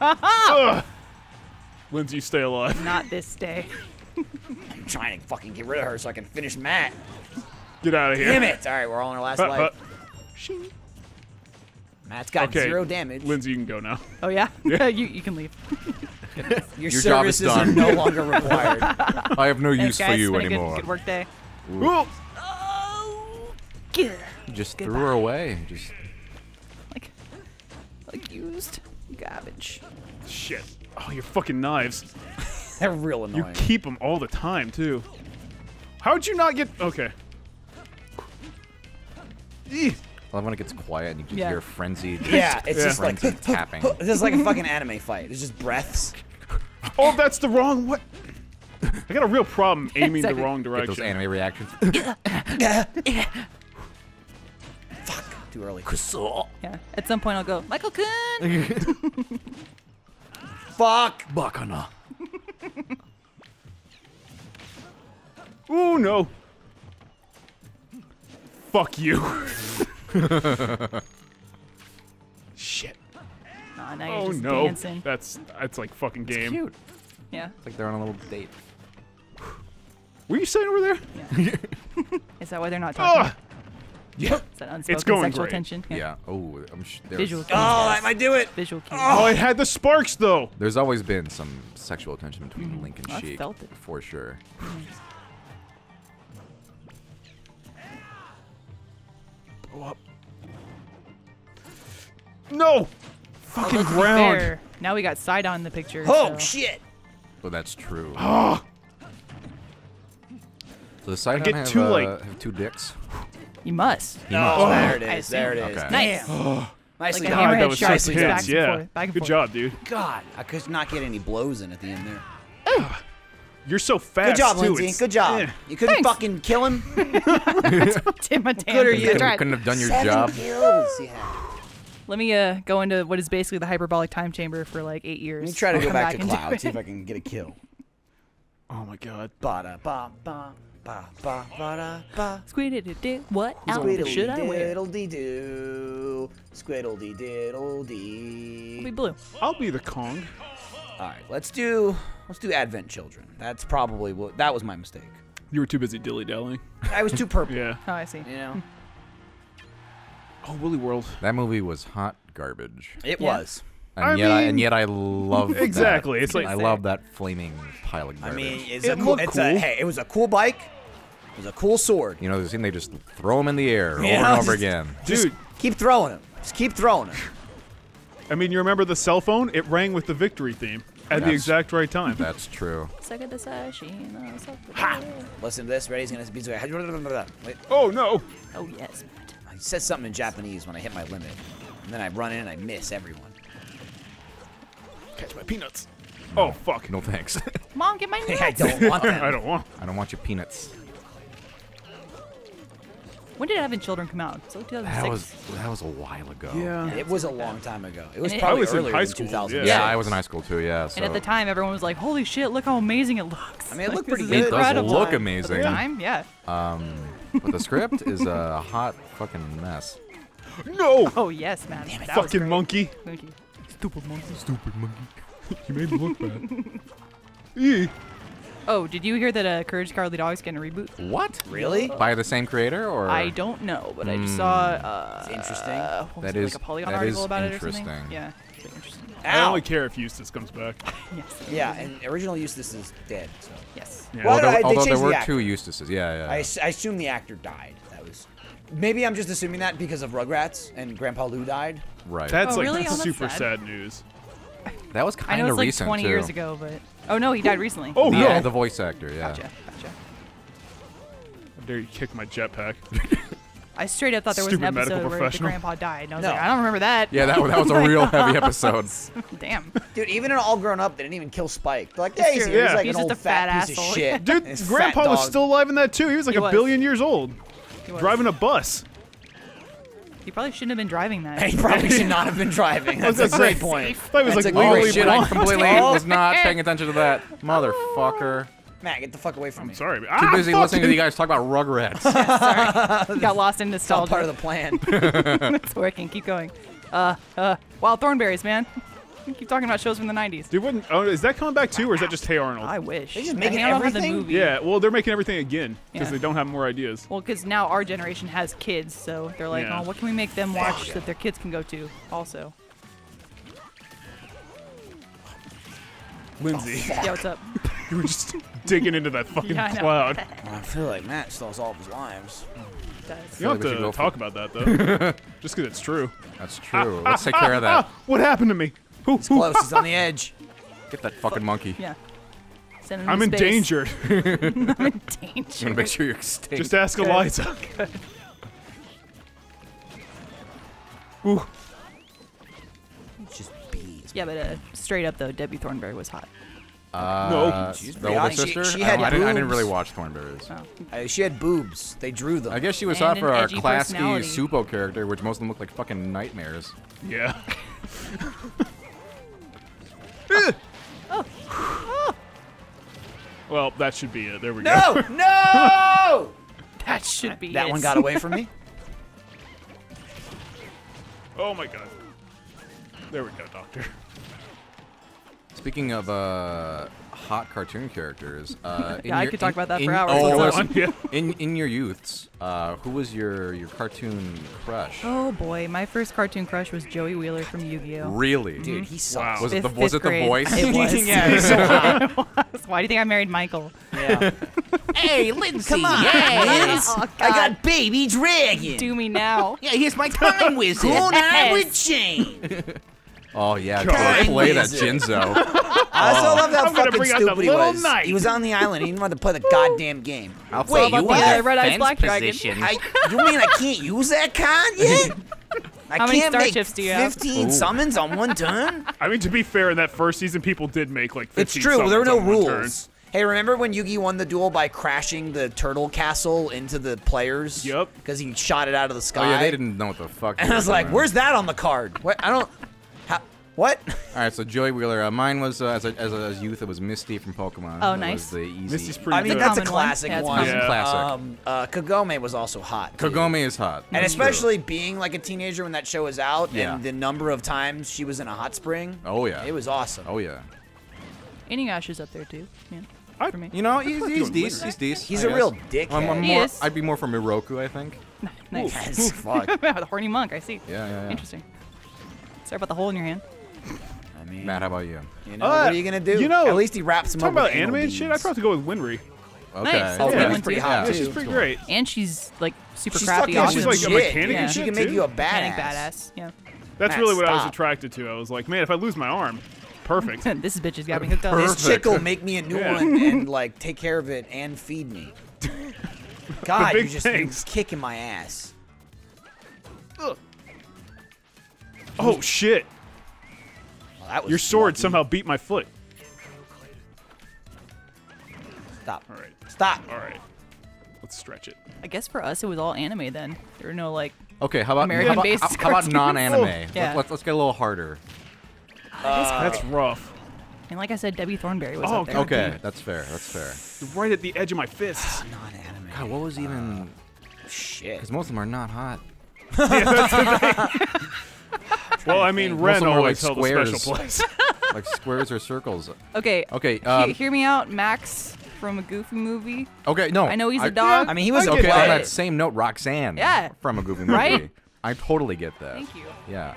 Speaker 2: Ugh. Lindsay, stay alive.
Speaker 3: Not this day.
Speaker 1: I'm trying to fucking get rid of her so I can finish Matt.
Speaker 2: Get out of here.
Speaker 1: Damn it! All right, we're all in our last
Speaker 2: Uh,
Speaker 1: life.
Speaker 2: uh,
Speaker 1: Matt's got
Speaker 2: okay.
Speaker 1: zero damage.
Speaker 2: Lindsay, you can go now.
Speaker 3: Oh yeah,
Speaker 2: Yeah.
Speaker 3: you you can leave.
Speaker 1: Your,
Speaker 4: Your job is
Speaker 1: services are
Speaker 4: done.
Speaker 1: no longer required.
Speaker 4: I have no
Speaker 3: Thanks,
Speaker 4: use
Speaker 3: guys.
Speaker 4: for you
Speaker 3: It's been a
Speaker 4: anymore.
Speaker 3: Good, good work day.
Speaker 2: Ooh.
Speaker 3: Oh, yeah.
Speaker 4: Just
Speaker 3: Goodbye.
Speaker 4: threw her away. Just
Speaker 3: like like used garbage.
Speaker 2: Shit. Oh, your fucking knives.
Speaker 1: They're real annoying.
Speaker 2: You keep them all the time, too. How'd you not get. Okay. Eeh.
Speaker 4: I love when it gets quiet and you just
Speaker 3: Yeah.
Speaker 4: hear frenzied.
Speaker 1: yeah, it's
Speaker 2: Yeah.
Speaker 1: just like
Speaker 4: tapping.
Speaker 1: this is like a fucking anime fight. It's just breaths.
Speaker 2: Oh, that's the wrong what. I got a real problem aiming
Speaker 3: Exactly.
Speaker 2: the wrong direction.
Speaker 4: Get
Speaker 2: direction.
Speaker 4: those anime reactions.
Speaker 1: Fuck. Too early.
Speaker 3: Yeah. At some point, I'll go, Michael Kun.
Speaker 1: fuck!
Speaker 4: Bakana.
Speaker 2: Ooh, no. Fuck you. Shit.
Speaker 3: Aw, now you're
Speaker 2: Oh
Speaker 3: just
Speaker 2: no.
Speaker 3: dancing.
Speaker 2: That's that's like fucking game.
Speaker 4: Cute.
Speaker 3: Yeah.
Speaker 4: It's like they're on a little date.
Speaker 2: Were you saying over there?
Speaker 3: Is that why they're not talking?
Speaker 2: Ugh. Yeah.
Speaker 3: Is that unspoken
Speaker 2: going
Speaker 3: sexual
Speaker 2: great.
Speaker 3: tension?
Speaker 4: Yeah. Oh, I'm sh- there's,
Speaker 3: Visual.
Speaker 1: Oh,
Speaker 3: guys.
Speaker 1: that might do it.
Speaker 3: Visual oh. cues.
Speaker 2: Oh, it had the sparks though.
Speaker 4: there's always been some sexual tension between mm-hmm. Link and
Speaker 3: I've
Speaker 4: Sheik,
Speaker 3: felt it.
Speaker 4: for sure. Mm-hmm.
Speaker 2: Go up. No. Fucking
Speaker 3: Let's
Speaker 2: ground.
Speaker 3: fair. Now we got Sidon in the picture.
Speaker 1: Oh
Speaker 3: so.
Speaker 1: shit!
Speaker 4: But that's true.
Speaker 2: Ah.
Speaker 4: So the side
Speaker 2: get
Speaker 4: have,
Speaker 2: two,
Speaker 4: uh,
Speaker 2: like-
Speaker 4: have two dicks.
Speaker 3: You must.
Speaker 1: Oh, there it
Speaker 3: I
Speaker 1: is. There it is.
Speaker 3: assume.
Speaker 1: is.
Speaker 4: Okay.
Speaker 3: Nice.
Speaker 1: Nicely
Speaker 3: Like a
Speaker 1: done.
Speaker 2: that was
Speaker 3: shot,
Speaker 2: so
Speaker 1: Nicely
Speaker 3: just
Speaker 1: done.
Speaker 3: back and
Speaker 2: Yeah.
Speaker 3: forth, back and
Speaker 2: Good
Speaker 3: forth.
Speaker 2: job, dude.
Speaker 1: God, I could not get any blows in at the end there.
Speaker 2: You're so fast.
Speaker 1: Good job,
Speaker 2: too.
Speaker 1: Lindsay.
Speaker 2: It's-
Speaker 1: Good job.
Speaker 2: yeah.
Speaker 1: You couldn't
Speaker 3: Thanks.
Speaker 1: fucking kill him.
Speaker 3: Tim,
Speaker 1: Good are you?
Speaker 4: Couldn't, couldn't have done your
Speaker 1: Seven
Speaker 4: job.
Speaker 1: kills. Yeah.
Speaker 3: Let me uh, go into what is basically the hyperbolic time chamber for like eight years.
Speaker 1: Let me try to
Speaker 3: I'll
Speaker 1: go
Speaker 3: come
Speaker 1: back to Cloud. See if I can get a kill.
Speaker 2: Oh my god.
Speaker 1: Ba da ba ba ba ba ba da ba.
Speaker 3: Squiddy What outfit should I wear?
Speaker 1: Squiddle dee doo. Squiddle dee diddle dee.
Speaker 3: Be blue.
Speaker 2: I'll be the Kong.
Speaker 1: All right, let's do let's do Advent Children. That's probably what that was my mistake.
Speaker 2: You were too busy dilly dallying.
Speaker 1: I was too purple.
Speaker 2: Yeah.
Speaker 3: Oh, I see.
Speaker 1: You know,
Speaker 2: Oh, Woolly World.
Speaker 4: That movie was hot garbage.
Speaker 1: it
Speaker 3: Yeah.
Speaker 1: was.
Speaker 4: And
Speaker 2: I
Speaker 4: yet, I, and yet I love that.
Speaker 2: Exactly, it's like-
Speaker 4: I love that flaming pile of
Speaker 1: I
Speaker 4: garbage.
Speaker 1: mean, it's
Speaker 2: It
Speaker 1: a cool.
Speaker 2: looked
Speaker 1: It's
Speaker 2: cool.
Speaker 1: a hey. It was a cool bike. It was a cool sword.
Speaker 4: you know, the scene they just throw them in the air over
Speaker 1: Yeah,
Speaker 4: and over again.
Speaker 2: Dude,
Speaker 1: Keep throwing them. Just keep throwing them.
Speaker 2: I mean, you remember the cell phone? It rang with the victory theme at the exact right time.
Speaker 4: That's true.
Speaker 3: Second the session.
Speaker 1: Listen to this. Ready? He's gonna be. Wait.
Speaker 2: Oh no!
Speaker 3: Oh yes.
Speaker 1: I said something in Japanese when I hit my limit, and then I run in and I miss everyone.
Speaker 2: Catch my peanuts. Oh fuck!
Speaker 4: No thanks.
Speaker 3: Mom, get my nuts.
Speaker 1: I don't want
Speaker 2: them.
Speaker 1: I
Speaker 2: don't want.
Speaker 4: I don't want your peanuts.
Speaker 3: When did Advent Children come out? It's like 2006.
Speaker 4: That was that was a while ago.
Speaker 2: Yeah.
Speaker 1: It was a long time ago. It was
Speaker 3: And it-
Speaker 1: probably
Speaker 2: I was in high school,
Speaker 1: 2000.
Speaker 2: yeah.
Speaker 4: Yeah, I was in high school too. Yeah. So
Speaker 3: And at the time, everyone was like, "Holy shit! Look how amazing it looks."
Speaker 1: I mean, it
Speaker 3: Like,
Speaker 1: looked
Speaker 3: this
Speaker 1: pretty
Speaker 3: is
Speaker 1: good.
Speaker 4: it does
Speaker 3: Incredible.
Speaker 4: look amazing.
Speaker 3: At the time, yeah.
Speaker 4: Um, but the script is a hot fucking mess.
Speaker 2: No!
Speaker 3: Oh yes, man. That was
Speaker 2: Fucking
Speaker 3: great.
Speaker 2: monkey!
Speaker 3: You. Stupid monkey.
Speaker 4: Stupid monkey.
Speaker 2: You made me look bad. Eee.
Speaker 3: Oh, did you hear that uh, Courage the Cowardly Dog is getting a reboot?
Speaker 4: What?
Speaker 1: Really?
Speaker 4: By the same creator or?
Speaker 3: I don't know, but I just saw uh,
Speaker 1: It's interesting.
Speaker 3: uh, what was
Speaker 4: That
Speaker 3: it,
Speaker 4: is-
Speaker 3: like a Polygon
Speaker 4: that
Speaker 3: article
Speaker 4: is
Speaker 3: about it or something.
Speaker 4: interesting.
Speaker 3: Yeah, it's really interesting.
Speaker 2: I
Speaker 1: Ow.
Speaker 2: only care if Eustace comes back.
Speaker 3: Yes.
Speaker 1: Yeah, and original Eustace is dead. So
Speaker 3: Yes.
Speaker 2: Yeah.
Speaker 1: Well,
Speaker 4: Although,
Speaker 1: I-
Speaker 4: although there
Speaker 1: changed the
Speaker 4: were two Eustaces. Yeah, yeah.
Speaker 1: I, I assume the actor died. That was. Maybe I'm just assuming that because of Rugrats and Grandpa Lou died.
Speaker 4: right.
Speaker 2: That's
Speaker 3: Oh,
Speaker 2: like
Speaker 3: really? Oh, that's
Speaker 2: super
Speaker 3: sad.
Speaker 2: sad news.
Speaker 4: that was kind of recent.
Speaker 3: I
Speaker 4: kind
Speaker 3: know
Speaker 4: of
Speaker 3: it's like
Speaker 4: recent
Speaker 3: 20
Speaker 4: too.
Speaker 3: years ago, but oh no, he died recently.
Speaker 2: Oh
Speaker 4: Yeah,
Speaker 2: no!
Speaker 4: the voice actor. Yeah.
Speaker 3: Gotcha. Gotcha.
Speaker 2: How dare you kick my jetpack?
Speaker 3: I straight up thought there was
Speaker 2: Stupid
Speaker 3: an
Speaker 2: medical
Speaker 3: episode where the grandpa died, and I was
Speaker 1: No.
Speaker 3: like, I don't remember that.
Speaker 4: Yeah, that, that was a real heavy episode.
Speaker 3: Damn.
Speaker 1: Dude, even in All Grown Up, they didn't even kill Spike. They're like, yeah, he's
Speaker 2: Yeah.
Speaker 1: He's like
Speaker 3: He's
Speaker 1: an
Speaker 3: just
Speaker 1: old
Speaker 3: a fat
Speaker 1: piece
Speaker 3: asshole.
Speaker 1: of shit.
Speaker 2: Dude, Grandpa was still alive in that too. He was like
Speaker 3: He
Speaker 2: a
Speaker 3: was.
Speaker 2: billion years old,
Speaker 3: He was.
Speaker 2: driving a bus.
Speaker 3: He probably shouldn't have been driving that.
Speaker 1: He probably should not have been driving. That's a great point.
Speaker 2: Thought he was
Speaker 1: That's
Speaker 2: like
Speaker 1: a great
Speaker 4: shit! I completely was not paying attention to that, motherfucker.
Speaker 1: Matt, get the fuck away from me.
Speaker 2: I'm sorry.
Speaker 4: Too
Speaker 2: ah,
Speaker 4: busy listening to you guys talk about Rugrats.
Speaker 3: Sorry, Got lost in
Speaker 1: It's all part of the plan.
Speaker 3: it's working. Keep going. Uh, uh, Wild Thornberrys, man. Keep talking about shows from the 90s.
Speaker 2: Dude, wouldn't, oh, is that coming back too, or is that just Hey Arnold?
Speaker 3: I wish.
Speaker 1: They just
Speaker 3: I
Speaker 1: making
Speaker 3: hang out the movie.
Speaker 2: yeah, well, they're making everything again because
Speaker 3: Yeah.
Speaker 2: they don't have more ideas.
Speaker 3: Well, because now our generation has kids, so they're like,
Speaker 2: Yeah.
Speaker 3: oh, what can we make them watch that their kids can go to also?
Speaker 2: Lindsay,
Speaker 3: Yeah, what's up?
Speaker 2: you were just digging into that fucking
Speaker 3: Yeah, I
Speaker 2: cloud.
Speaker 1: I feel like Matt still has all of his lives.
Speaker 3: Does.
Speaker 2: You don't
Speaker 4: like
Speaker 2: have to
Speaker 4: go
Speaker 2: talk about that though, just because it's true.
Speaker 4: That's true. Ah, Let's take ah, care of ah, that.
Speaker 2: Ah, what happened to me? Who- who-
Speaker 1: Close. He's on the edge.
Speaker 4: Get that fucking monkey.
Speaker 3: Yeah. Send him
Speaker 2: I'm
Speaker 3: to
Speaker 2: in
Speaker 3: space.
Speaker 2: danger.
Speaker 3: I'm in
Speaker 4: You
Speaker 3: want
Speaker 4: to make sure you're extinct.
Speaker 2: Just ask
Speaker 3: Good.
Speaker 2: Eliza. Ooh,
Speaker 1: Just bees.
Speaker 3: Yeah, but uh, straight up though, Debbie Thornberry was hot.
Speaker 4: Uh,
Speaker 2: No.
Speaker 1: She's
Speaker 4: the older.
Speaker 1: She-
Speaker 4: sister.
Speaker 1: she
Speaker 4: I,
Speaker 1: had
Speaker 4: don't- I didn't, I didn't really watch Thornberrys.
Speaker 3: Oh.
Speaker 1: Uh, she had boobs. They drew them.
Speaker 4: I guess she was
Speaker 3: And
Speaker 4: hot for our Klasky Csupo character, which most of them look like fucking nightmares.
Speaker 2: yeah. well, that should be it. There we no! go.
Speaker 1: No! No!
Speaker 3: that should be
Speaker 1: that
Speaker 3: it.
Speaker 1: one got away from me?
Speaker 2: Oh my god. There we go, Doctor.
Speaker 4: Speaking of uh, hot cartoon characters, uh, in
Speaker 3: Yeah, I
Speaker 4: your-
Speaker 3: could talk
Speaker 4: in-
Speaker 3: about that
Speaker 4: in-
Speaker 3: for hours.
Speaker 4: Oh,
Speaker 3: Let's
Speaker 4: listen,
Speaker 2: go
Speaker 4: in in your youths, uh, who was your your cartoon crush?
Speaker 3: Oh boy, my first cartoon crush was Joey Wheeler from Yu-Gi-Oh.
Speaker 4: Really,
Speaker 1: Dude, he
Speaker 2: Wow.
Speaker 1: sucks.
Speaker 4: Was it the was it the
Speaker 3: grade.
Speaker 4: voice?
Speaker 3: It was.
Speaker 1: Yeah, he's so hot.
Speaker 3: It was. Why do you think I married Michael?
Speaker 1: Yeah.
Speaker 5: Hey, Lindsay.
Speaker 1: Come on,
Speaker 5: Yes.
Speaker 1: Liz.
Speaker 3: Oh,
Speaker 1: I got baby dragon.
Speaker 3: Do me now.
Speaker 5: Yeah, here's my time wizard.
Speaker 1: Cool now
Speaker 3: Yes.
Speaker 1: with Shane.
Speaker 4: Oh yeah,
Speaker 1: God.
Speaker 4: go play that
Speaker 1: Wizard.
Speaker 4: Jinzo.
Speaker 1: I also oh. love how
Speaker 2: I'm gonna
Speaker 1: fucking
Speaker 2: bring out the
Speaker 1: stupid he
Speaker 2: little
Speaker 1: was.
Speaker 2: knight.
Speaker 1: He was on the island. He didn't want to play the goddamn game.
Speaker 4: I'll
Speaker 5: Wait, you want
Speaker 3: the Red Eyes
Speaker 5: fence
Speaker 3: Black Dragon?
Speaker 5: position?
Speaker 1: I, you mean I can't use that card yet? I
Speaker 3: How many
Speaker 1: can't
Speaker 3: star
Speaker 1: make
Speaker 3: chips do you have?
Speaker 1: 15
Speaker 4: Ooh.
Speaker 1: summons on one turn?
Speaker 2: I mean, to be fair, in that first season, people did make like 15
Speaker 1: It's true. There were
Speaker 2: summons
Speaker 1: no
Speaker 2: on one turn.
Speaker 1: rules. Hey, remember when Yugi won the duel by crashing the turtle castle into the players?
Speaker 2: Yup.
Speaker 1: Because he shot it out of the sky.
Speaker 4: Oh
Speaker 1: sky.
Speaker 4: yeah, they didn't know what the fuck.
Speaker 1: And I was like, "Where's that on the card? What? I don't. How, what?
Speaker 4: All right, so Joey Wheeler. Uh, mine was uh, as a as a as youth. It was Misty from Pokemon.
Speaker 3: Oh,
Speaker 4: That
Speaker 3: nice.
Speaker 4: Was the easy.
Speaker 2: Misty's pretty
Speaker 1: I mean,
Speaker 2: good.
Speaker 1: that's a
Speaker 3: common one.
Speaker 1: classic
Speaker 3: Yeah, it's
Speaker 1: one.
Speaker 2: Yeah.
Speaker 4: Classic.
Speaker 1: Um, uh, Kagome was also hot. too.
Speaker 4: Kagome is hot.
Speaker 1: And
Speaker 4: That's true.
Speaker 1: especially being like a teenager when that show was out,
Speaker 4: Yeah.
Speaker 1: and the number of times she was in a hot spring.
Speaker 4: Oh yeah.
Speaker 1: It was awesome.
Speaker 4: Oh yeah.
Speaker 3: Inuyasha is up there too. Yeah,
Speaker 2: I-
Speaker 3: for me.
Speaker 4: You know, he's
Speaker 2: doing
Speaker 4: he's
Speaker 2: Winter.
Speaker 4: decent. He's decent.
Speaker 1: He's
Speaker 4: I
Speaker 1: a real dick.
Speaker 4: I'm, I'm
Speaker 3: He
Speaker 4: more,
Speaker 3: is.
Speaker 4: I'd be more for Miroku, I think.
Speaker 3: nice.
Speaker 1: Yes, fuck.
Speaker 3: the horny monk. I see.
Speaker 4: Yeah, yeah, yeah.
Speaker 3: Interesting. Sorry about the hole in your hand.
Speaker 1: I mean,
Speaker 4: Matt, how about you?
Speaker 1: you know,
Speaker 2: Uh,
Speaker 1: what are you gonna do?
Speaker 2: you know,
Speaker 1: at least he wraps him
Speaker 2: Talking
Speaker 1: up
Speaker 2: about
Speaker 1: with anal
Speaker 2: anime and shit, I'd
Speaker 1: beads.
Speaker 2: probably go with Winry.
Speaker 4: Okay.
Speaker 3: Nice.
Speaker 1: Oh,
Speaker 2: Yeah.
Speaker 1: that was pretty hot
Speaker 2: Yeah,
Speaker 1: too.
Speaker 2: she's pretty great.
Speaker 3: And she's like super
Speaker 1: She's
Speaker 3: crafty. awesome.
Speaker 2: She's like a mechanic
Speaker 3: Yeah.
Speaker 2: and
Speaker 1: She can make
Speaker 2: too.
Speaker 1: you a badass.
Speaker 3: badass. Yeah.
Speaker 2: That's
Speaker 1: Matt,
Speaker 2: really what I was attracted to. I was like, man, if I lose my arm, perfect.
Speaker 3: this bitch has got me hooked up.
Speaker 1: This chick will make me a new
Speaker 2: Yeah.
Speaker 1: one and like take care of it and feed me. God, you're just
Speaker 2: things.
Speaker 1: kicking my ass.
Speaker 2: oh shit!
Speaker 1: Well, that was
Speaker 2: Your sword
Speaker 1: lucky.
Speaker 2: somehow beat my foot.
Speaker 1: Stop.
Speaker 2: All right,
Speaker 1: Stop.
Speaker 2: all right. Let's stretch it.
Speaker 3: I guess for us it was all anime then. There were no like.
Speaker 4: Okay, how about
Speaker 3: American-based
Speaker 4: how, about- how about non-anime?
Speaker 3: Yeah.
Speaker 4: Let, let's let's get a little harder.
Speaker 2: Uh, that's rough.
Speaker 3: And like I said, Debbie Thornberry was
Speaker 2: Oh,
Speaker 3: up there.
Speaker 2: God.
Speaker 4: Okay, that's fair. That's fair.
Speaker 2: Right at the edge of my fists.
Speaker 1: Non-anime.
Speaker 4: God, what was even?
Speaker 1: Uh, shit.
Speaker 4: Because most of them are not hot.
Speaker 2: well, I mean,
Speaker 4: Most
Speaker 2: Ren
Speaker 4: of
Speaker 2: always
Speaker 4: like
Speaker 2: held a special place.
Speaker 4: like squares or circles.
Speaker 3: Okay.
Speaker 4: Okay.
Speaker 3: he-
Speaker 4: Um,
Speaker 3: hear me out, Max from a Goofy movie.
Speaker 4: okay. No.
Speaker 3: I know he's
Speaker 4: a
Speaker 3: a dog.
Speaker 1: I mean, he was
Speaker 2: I
Speaker 1: a
Speaker 2: get
Speaker 4: Okay, on
Speaker 2: that.
Speaker 4: that same note, Roxanne.
Speaker 3: Yeah.
Speaker 4: From a Goofy movie.
Speaker 3: Right?
Speaker 4: I totally get that.
Speaker 3: Thank you.
Speaker 4: Yeah.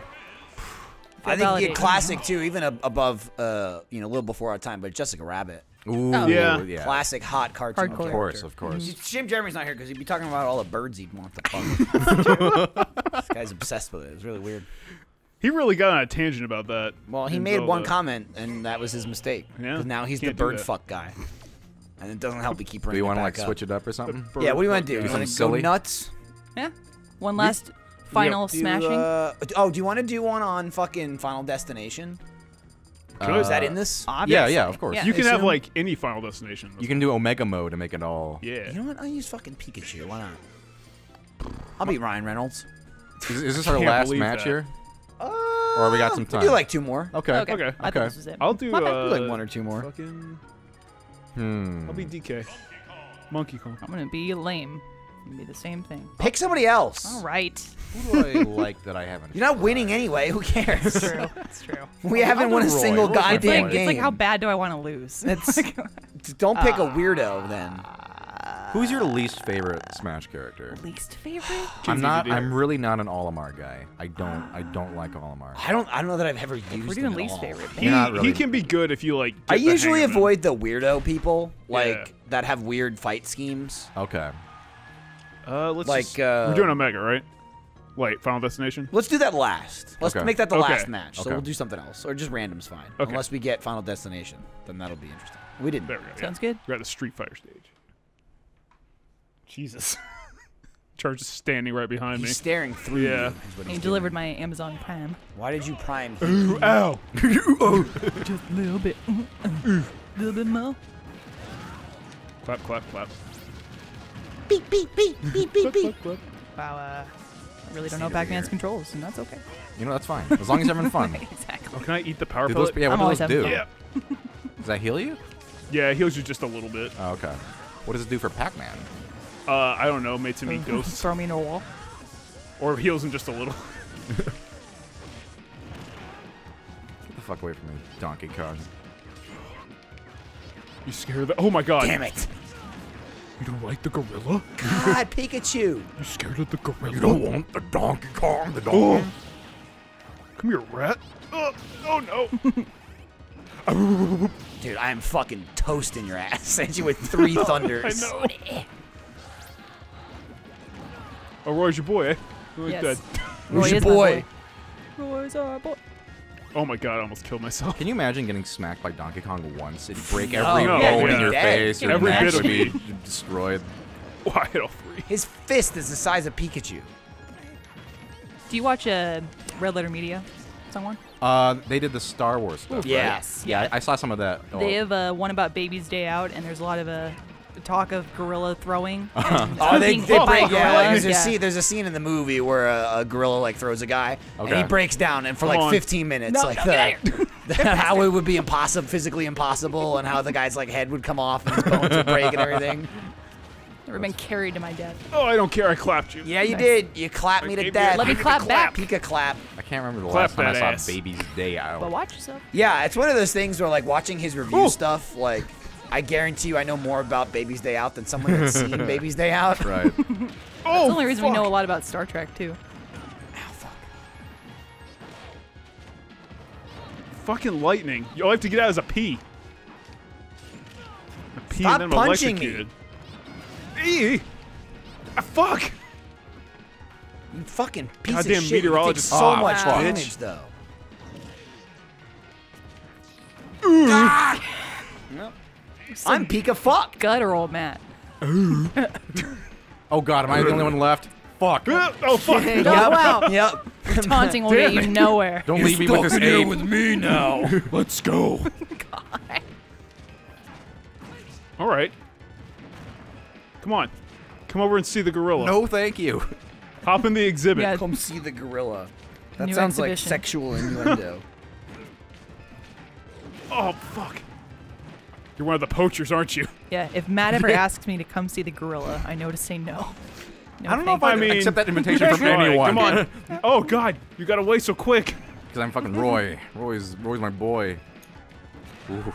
Speaker 1: I think
Speaker 3: Validate.
Speaker 1: you classic too, even above, uh, you know, a little before our time, but Jessica Rabbit,
Speaker 4: Ooh.
Speaker 3: Oh.
Speaker 2: Yeah.
Speaker 4: yeah.
Speaker 1: classic hot cartoon.
Speaker 3: Hardcore.
Speaker 4: Of course, of course.
Speaker 1: Jim Jeremy's not here because he'd be talking about all the birds he'd want to fuck. this guy's obsessed with it. It's really weird.
Speaker 2: He really got on a tangent about that.
Speaker 1: Well, he
Speaker 2: in
Speaker 1: made one
Speaker 2: Zelda.
Speaker 1: comment, and that was his mistake.
Speaker 2: Yeah,
Speaker 1: now he's the
Speaker 2: can't do
Speaker 1: bird fuck guy, and it doesn't help me keep
Speaker 4: Do you
Speaker 1: want to
Speaker 4: like switch it up or something?
Speaker 1: Yeah, what do you want to do?
Speaker 2: Yeah.
Speaker 1: You want to
Speaker 4: something
Speaker 1: go
Speaker 4: silly?
Speaker 1: nuts?
Speaker 3: Yeah. One last final
Speaker 1: Do,
Speaker 3: smashing.
Speaker 1: uh, oh, do you want to do one on fucking Final Destination?
Speaker 4: Uh,
Speaker 1: Is that in this?
Speaker 4: Yeah,
Speaker 3: Obviously.
Speaker 4: yeah, of course.
Speaker 3: Yeah.
Speaker 2: You can have like any Final Destination.
Speaker 4: You can do Omega mode to make it all.
Speaker 2: Yeah.
Speaker 1: You know what? I'll use fucking Pikachu. Why not? I'll beat Ryan Reynolds.
Speaker 4: Is, is this our last match
Speaker 2: that.
Speaker 4: here?
Speaker 1: Uh,
Speaker 4: Or we got some time.
Speaker 1: we'll do like two more.
Speaker 4: Okay.
Speaker 3: Okay.
Speaker 2: Okay.
Speaker 3: I
Speaker 4: okay.
Speaker 3: This was it.
Speaker 2: I'll do
Speaker 3: My bad.
Speaker 2: uh,
Speaker 1: like one or two more.
Speaker 2: Fucking.
Speaker 4: Hmm.
Speaker 2: I'll be DK. Monkey Kong.
Speaker 3: I'm gonna be lame. I'm gonna be the same thing.
Speaker 1: Pick somebody else.
Speaker 3: All right.
Speaker 4: Who do I like that I haven't?
Speaker 1: You're not winning anyway. Who cares?
Speaker 3: It's true. It's true.
Speaker 1: we haven't won a
Speaker 4: Roy.
Speaker 1: single
Speaker 4: Roy's my
Speaker 1: goddamn
Speaker 3: It's like,
Speaker 1: game.
Speaker 3: it's like how bad do I want to lose?
Speaker 1: It's- Don't pick
Speaker 3: Ah.
Speaker 1: a weirdo then.
Speaker 4: Who's your least favorite Smash character?
Speaker 3: least favorite.
Speaker 4: I'm not. I'm really not an Olimar guy. I don't. I don't like Olimar.
Speaker 1: I don't. I don't know that I've ever used.
Speaker 3: We're doing
Speaker 1: at
Speaker 3: least
Speaker 1: all.
Speaker 3: favorite.
Speaker 2: He,
Speaker 4: You're
Speaker 2: he can be good if you like.
Speaker 1: I
Speaker 2: get the
Speaker 1: usually
Speaker 2: hang of him.
Speaker 1: avoid the weirdo people, like
Speaker 2: Yeah.
Speaker 1: that have weird fight schemes.
Speaker 4: Okay.
Speaker 2: Uh, let's
Speaker 1: like,
Speaker 2: just-
Speaker 1: uh,
Speaker 2: we're doing Omega, right? Wait, Final Destination.
Speaker 1: Let's do that last. Let's
Speaker 4: Okay.
Speaker 1: make that the
Speaker 2: Okay.
Speaker 1: last match. So
Speaker 4: Okay.
Speaker 1: we'll do something else, or just random's fine.
Speaker 2: Okay.
Speaker 1: Unless we get Final Destination, then that'll be interesting. We didn't.
Speaker 2: There we go. yeah.
Speaker 3: Sounds good.
Speaker 2: We're at the Street Fighter stage. Jesus. Charge is standing right behind me.
Speaker 1: He's staring through
Speaker 2: Yeah.
Speaker 1: you. is what
Speaker 3: He
Speaker 1: he's
Speaker 3: delivered
Speaker 1: doing.
Speaker 3: my Amazon Prime.
Speaker 1: Why did you prime?
Speaker 2: Ooh, ow!
Speaker 3: Just a little bit. Mm, mm, mm. A little bit more.
Speaker 2: Clap, clap, clap.
Speaker 1: beep beep beep beep beep beep.
Speaker 3: Wow. Uh, I really don't know
Speaker 4: over
Speaker 3: Pac-Man's
Speaker 4: here.
Speaker 3: controls, and that's okay.
Speaker 4: You know that's fine as long as you're having fun.
Speaker 3: exactly.
Speaker 2: Oh, can I eat the power
Speaker 4: Do those,
Speaker 2: pellet?
Speaker 4: yeah, what
Speaker 3: I'm
Speaker 4: do
Speaker 3: always
Speaker 4: those
Speaker 3: having
Speaker 4: do?
Speaker 2: Yeah.
Speaker 4: Does that heal you?
Speaker 2: Yeah, it heals you just a little bit.
Speaker 4: Oh, okay. What does it do for Pac-Man?
Speaker 2: Uh, I don't know, makes him eat ghosts,
Speaker 3: Throw me in a wall.
Speaker 2: or heals him just a little.
Speaker 4: Get the fuck away from me, Donkey Kong.
Speaker 2: You scared of the? Oh my god!
Speaker 1: Damn it.
Speaker 2: You don't like the gorilla?
Speaker 1: God, Pikachu.
Speaker 2: You scared of the gorilla?
Speaker 4: You don't want the Donkey Kong, the dog.
Speaker 2: Come here, rat. Oh, oh no!
Speaker 1: Dude, I am fucking toasting your ass. Sent you with three thunders.
Speaker 2: I know. Oh, Roy's your boy, eh? You like
Speaker 3: Yes.
Speaker 2: that?
Speaker 1: Who's
Speaker 3: Roy
Speaker 1: your
Speaker 3: is my
Speaker 1: boy?
Speaker 3: Roy's our boy.
Speaker 2: Oh my god, I almost killed myself.
Speaker 4: Can you imagine getting smacked by Donkey Kong once? It'd break every
Speaker 2: No,
Speaker 4: bone
Speaker 2: yeah.
Speaker 4: in your
Speaker 1: Dead.
Speaker 4: face. Your
Speaker 2: Every bit
Speaker 4: would
Speaker 2: of
Speaker 4: be
Speaker 2: me.
Speaker 4: destroyed.
Speaker 2: I hit all three.
Speaker 1: His fist is the size of Pikachu.
Speaker 3: Do you watch uh, Red Letter Media? Someone?
Speaker 4: Uh, they did the Star Wars stuff. right?
Speaker 1: Yes.
Speaker 4: Yeah, I I saw some of that. Oh,
Speaker 3: They have uh, one about Baby's Day Out, and there's a lot of uh, talk of gorilla throwing. Uh-huh. and
Speaker 1: Oh, they, they break.
Speaker 3: a
Speaker 1: Yeah,
Speaker 3: gorilla.
Speaker 1: there's a scene. There's a scene in the movie where a, a gorilla like throws a guy, and he breaks down, and for
Speaker 2: Come
Speaker 1: like
Speaker 2: on.
Speaker 1: 15 minutes,
Speaker 3: No,
Speaker 1: like
Speaker 3: no,
Speaker 1: the, the- how it would be impossible, physically impossible, and how the guy's like head would come off and his bones would break and everything.
Speaker 3: Never been carried to my death.
Speaker 2: Oh, I don't care. I clapped you.
Speaker 1: Yeah, you
Speaker 3: Nice.
Speaker 1: did. You clapped me to death.
Speaker 3: Let me clap back.
Speaker 1: Pika clap.
Speaker 4: I can't remember the
Speaker 2: Clap
Speaker 4: last time I saw
Speaker 2: ass.
Speaker 4: Baby's Day Out.
Speaker 3: But watch yourself.
Speaker 1: Yeah, it's one of those things where like watching his review
Speaker 2: Ooh.
Speaker 1: stuff, like I guarantee you, I know more about Baby's Day Out than someone that's seen Baby's Day Out.
Speaker 4: Right.
Speaker 2: Oh,
Speaker 3: That's the only reason we know a lot about Star Trek, too.
Speaker 2: Fucking lightning. All I have to get out is a P. A P
Speaker 1: Stop
Speaker 2: and then I'm
Speaker 1: punching me.
Speaker 2: electrocuted. E. Ah, fuck.
Speaker 1: You fucking piece
Speaker 2: Goddamn
Speaker 1: of shit. You take
Speaker 2: meteorologist.
Speaker 1: so
Speaker 4: Ah,
Speaker 1: much
Speaker 4: fuck.
Speaker 1: damage, though. I'm Pika fuck.
Speaker 3: Guttural Matt.
Speaker 4: oh God, am I the only one left? Fuck.
Speaker 2: Oh, fuck.
Speaker 1: yep.
Speaker 3: wow.
Speaker 1: Yep.
Speaker 3: Taunting will get you nowhere.
Speaker 4: Don't leave me with this ape.
Speaker 1: me now.
Speaker 2: Let's go. All right. Come on. Come over and see the gorilla.
Speaker 4: No, thank you.
Speaker 2: Hop in the exhibit.
Speaker 3: Yeah.
Speaker 1: Come see the gorilla. That
Speaker 3: New
Speaker 1: sounds like
Speaker 3: exhibition.
Speaker 1: sexual innuendo.
Speaker 2: Oh, fuck. You're one of the poachers, aren't you?
Speaker 3: Yeah, if Matt ever asks me to come see the gorilla, I know to say no. no
Speaker 1: I don't know if I
Speaker 2: I mean,
Speaker 4: accept that invitation from
Speaker 2: All right,
Speaker 4: anyone.
Speaker 2: Come on. Oh, God. You got away so quick.
Speaker 4: Because I'm fucking Roy. Roy's Roy's my boy. Ooh.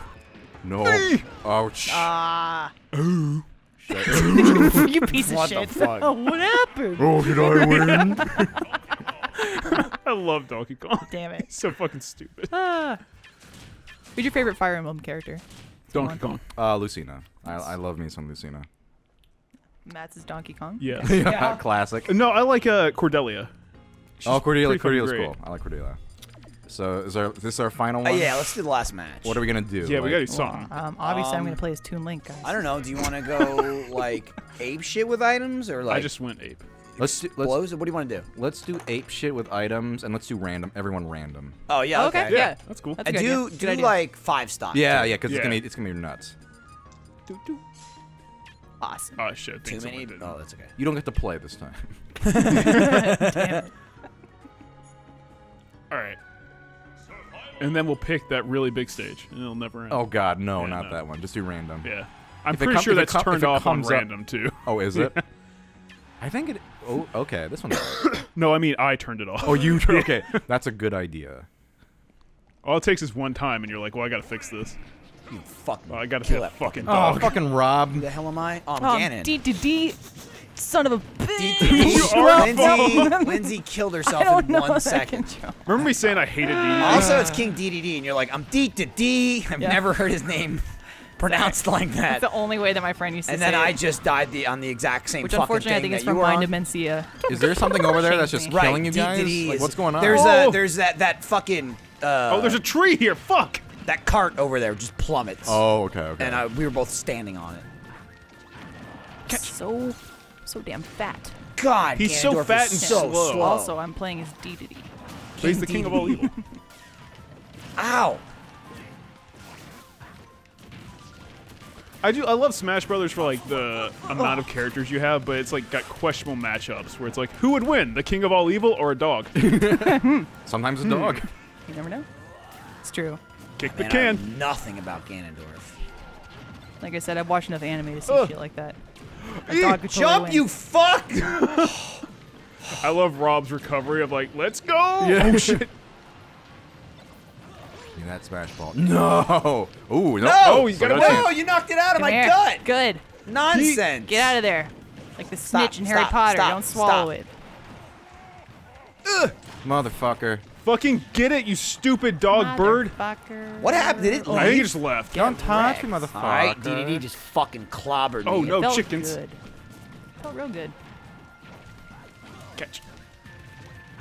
Speaker 4: No.
Speaker 2: Hey.
Speaker 4: Ouch.
Speaker 3: Ah,
Speaker 4: Shit.
Speaker 3: you piece of
Speaker 1: What the
Speaker 3: shit.
Speaker 1: fuck?
Speaker 3: what happened?
Speaker 4: oh, did I win?
Speaker 2: I love Donkey Kong.
Speaker 3: Damn it.
Speaker 2: He's so fucking stupid.
Speaker 3: Ah. Who's your favorite Fire Emblem character?
Speaker 2: Donkey Kong.
Speaker 4: Uh, Lucina. I, I love me some Lucina.
Speaker 3: Matt's is Donkey Kong.
Speaker 2: Yeah.
Speaker 4: Yeah, classic.
Speaker 2: no, I like uh, Cordelia. She's
Speaker 4: oh, Cordelia.
Speaker 2: pretty fucking
Speaker 4: Cordelia's
Speaker 2: great.
Speaker 4: cool. I like Cordelia. So, is, our, this our final
Speaker 1: Uh,
Speaker 4: one?
Speaker 1: yeah, let's do the last match.
Speaker 4: What are we gonna do?
Speaker 2: Yeah, we
Speaker 4: Like-
Speaker 2: gotta do something.
Speaker 3: Um, obviously, I'm
Speaker 1: Um,
Speaker 3: gonna play as Toon Link, guys.
Speaker 1: I don't know. Do you want to go like ape shit with items or like
Speaker 2: I just went ape.
Speaker 4: Let's do, let's
Speaker 1: blows? What do you want to do?
Speaker 4: let's do ape shit with items and let's do random. Everyone random.
Speaker 1: Oh yeah, oh,
Speaker 3: Okay,
Speaker 1: okay.
Speaker 3: yeah.
Speaker 2: That's cool.
Speaker 3: That's
Speaker 1: And do
Speaker 3: idea.
Speaker 1: do
Speaker 3: Good idea.
Speaker 1: like five stock.
Speaker 4: Yeah,
Speaker 1: too.
Speaker 4: yeah, because
Speaker 2: Yeah.
Speaker 4: it's gonna be it's gonna be nuts.
Speaker 3: awesome.
Speaker 2: Oh shit.
Speaker 1: Too many. Oh, that's okay.
Speaker 4: You don't get to play this time.
Speaker 3: Damn it.
Speaker 2: All right. And then we'll pick that really big stage, and it'll never end.
Speaker 4: Oh God, no,
Speaker 2: Yeah,
Speaker 4: not
Speaker 2: no.
Speaker 4: that one. Just do random.
Speaker 2: Yeah. I'm
Speaker 4: If it
Speaker 2: pretty sure that's turned off on
Speaker 4: comes up-
Speaker 2: random too.
Speaker 4: Oh, is it? I think it. Oh, okay. This one's.
Speaker 2: No, I mean I turned it off.
Speaker 4: Oh, you. Okay, that's a good idea.
Speaker 2: All it takes is one time, and you're like, well, I gotta fix this.
Speaker 1: You fucking.
Speaker 2: Well, I gotta
Speaker 1: kill
Speaker 2: kill
Speaker 1: that
Speaker 2: that fucking
Speaker 4: Oh,
Speaker 2: dog.
Speaker 4: fucking Rob.
Speaker 1: Who the hell am I? Oh, I'm
Speaker 3: Um,
Speaker 1: Ganon.
Speaker 3: D D D, son of a bitch.
Speaker 2: You are
Speaker 1: Lindsay, Lindsay killed herself in
Speaker 3: know
Speaker 1: one
Speaker 3: that
Speaker 1: second.
Speaker 2: Remember me saying I hated D?
Speaker 1: Also, it's King DDD, and you're like, I'm D to D. I've
Speaker 3: Yeah.
Speaker 1: never heard his name pronounced like that.
Speaker 3: That's the only way that my friend used to
Speaker 1: And
Speaker 3: say
Speaker 1: then I just died the on the exact same
Speaker 3: Which
Speaker 1: fucking
Speaker 3: unfortunately I think is from
Speaker 1: were
Speaker 3: Mind
Speaker 1: on.
Speaker 3: of Mencia.
Speaker 4: Is there something over there that's just killing you guys? Like, what's going on?
Speaker 1: There's
Speaker 2: Oh.
Speaker 1: a there's that that fucking uh,
Speaker 2: oh, there's a tree here. Fuck.
Speaker 1: that cart over there just plummets.
Speaker 4: oh, okay, okay.
Speaker 1: And uh, we were both standing on it.
Speaker 3: So, so damn fat.
Speaker 1: God,
Speaker 2: He's so
Speaker 1: Ganondorf is
Speaker 2: fat and
Speaker 1: so
Speaker 2: slow.
Speaker 1: slow.
Speaker 3: Also, I'm playing as D D D.
Speaker 2: He's the king of all evil.
Speaker 1: Ow.
Speaker 2: I do. I love Smash Brothers for like the amount of characters you have, but it's like got questionable matchups where it's like, who would win, the king of all evil or a dog?
Speaker 4: Sometimes
Speaker 1: Hmm.
Speaker 4: a dog.
Speaker 3: You never know. It's true.
Speaker 2: Kick the
Speaker 1: Man, I
Speaker 2: can.
Speaker 1: know nothing about Ganondorf.
Speaker 3: Like I said, I've watched enough anime to see
Speaker 2: Ugh.
Speaker 3: shit like that. A dog could totally
Speaker 1: Jump,
Speaker 3: win.
Speaker 1: you fuck!
Speaker 2: I love Rob's recovery of like, let's go.
Speaker 4: Yeah.
Speaker 2: Oh shit.
Speaker 4: Give me that smash ball. No. Ooh, no.
Speaker 1: No!
Speaker 2: Oh, you got
Speaker 4: no.
Speaker 1: No, you knocked it out of
Speaker 3: Come
Speaker 1: my
Speaker 3: here.
Speaker 1: gut.
Speaker 3: Good.
Speaker 1: Nonsense.
Speaker 3: Get out of there. Like the
Speaker 1: Stop,
Speaker 3: snitch in Harry
Speaker 1: stop,
Speaker 3: Potter.
Speaker 1: stop,
Speaker 3: Don't swallow
Speaker 1: stop.
Speaker 3: it.
Speaker 4: Motherfucker.
Speaker 2: Fucking get it, you stupid dog bird.
Speaker 3: Motherfucker.
Speaker 1: What happened? Did it
Speaker 2: I think he just left.
Speaker 4: Don't touch me, motherfucker.
Speaker 1: All right, DDD just fucking clobbered
Speaker 2: Oh,
Speaker 1: me.
Speaker 2: no.
Speaker 3: Felt
Speaker 2: chickens.
Speaker 3: Good. Felt real good.
Speaker 2: Catch.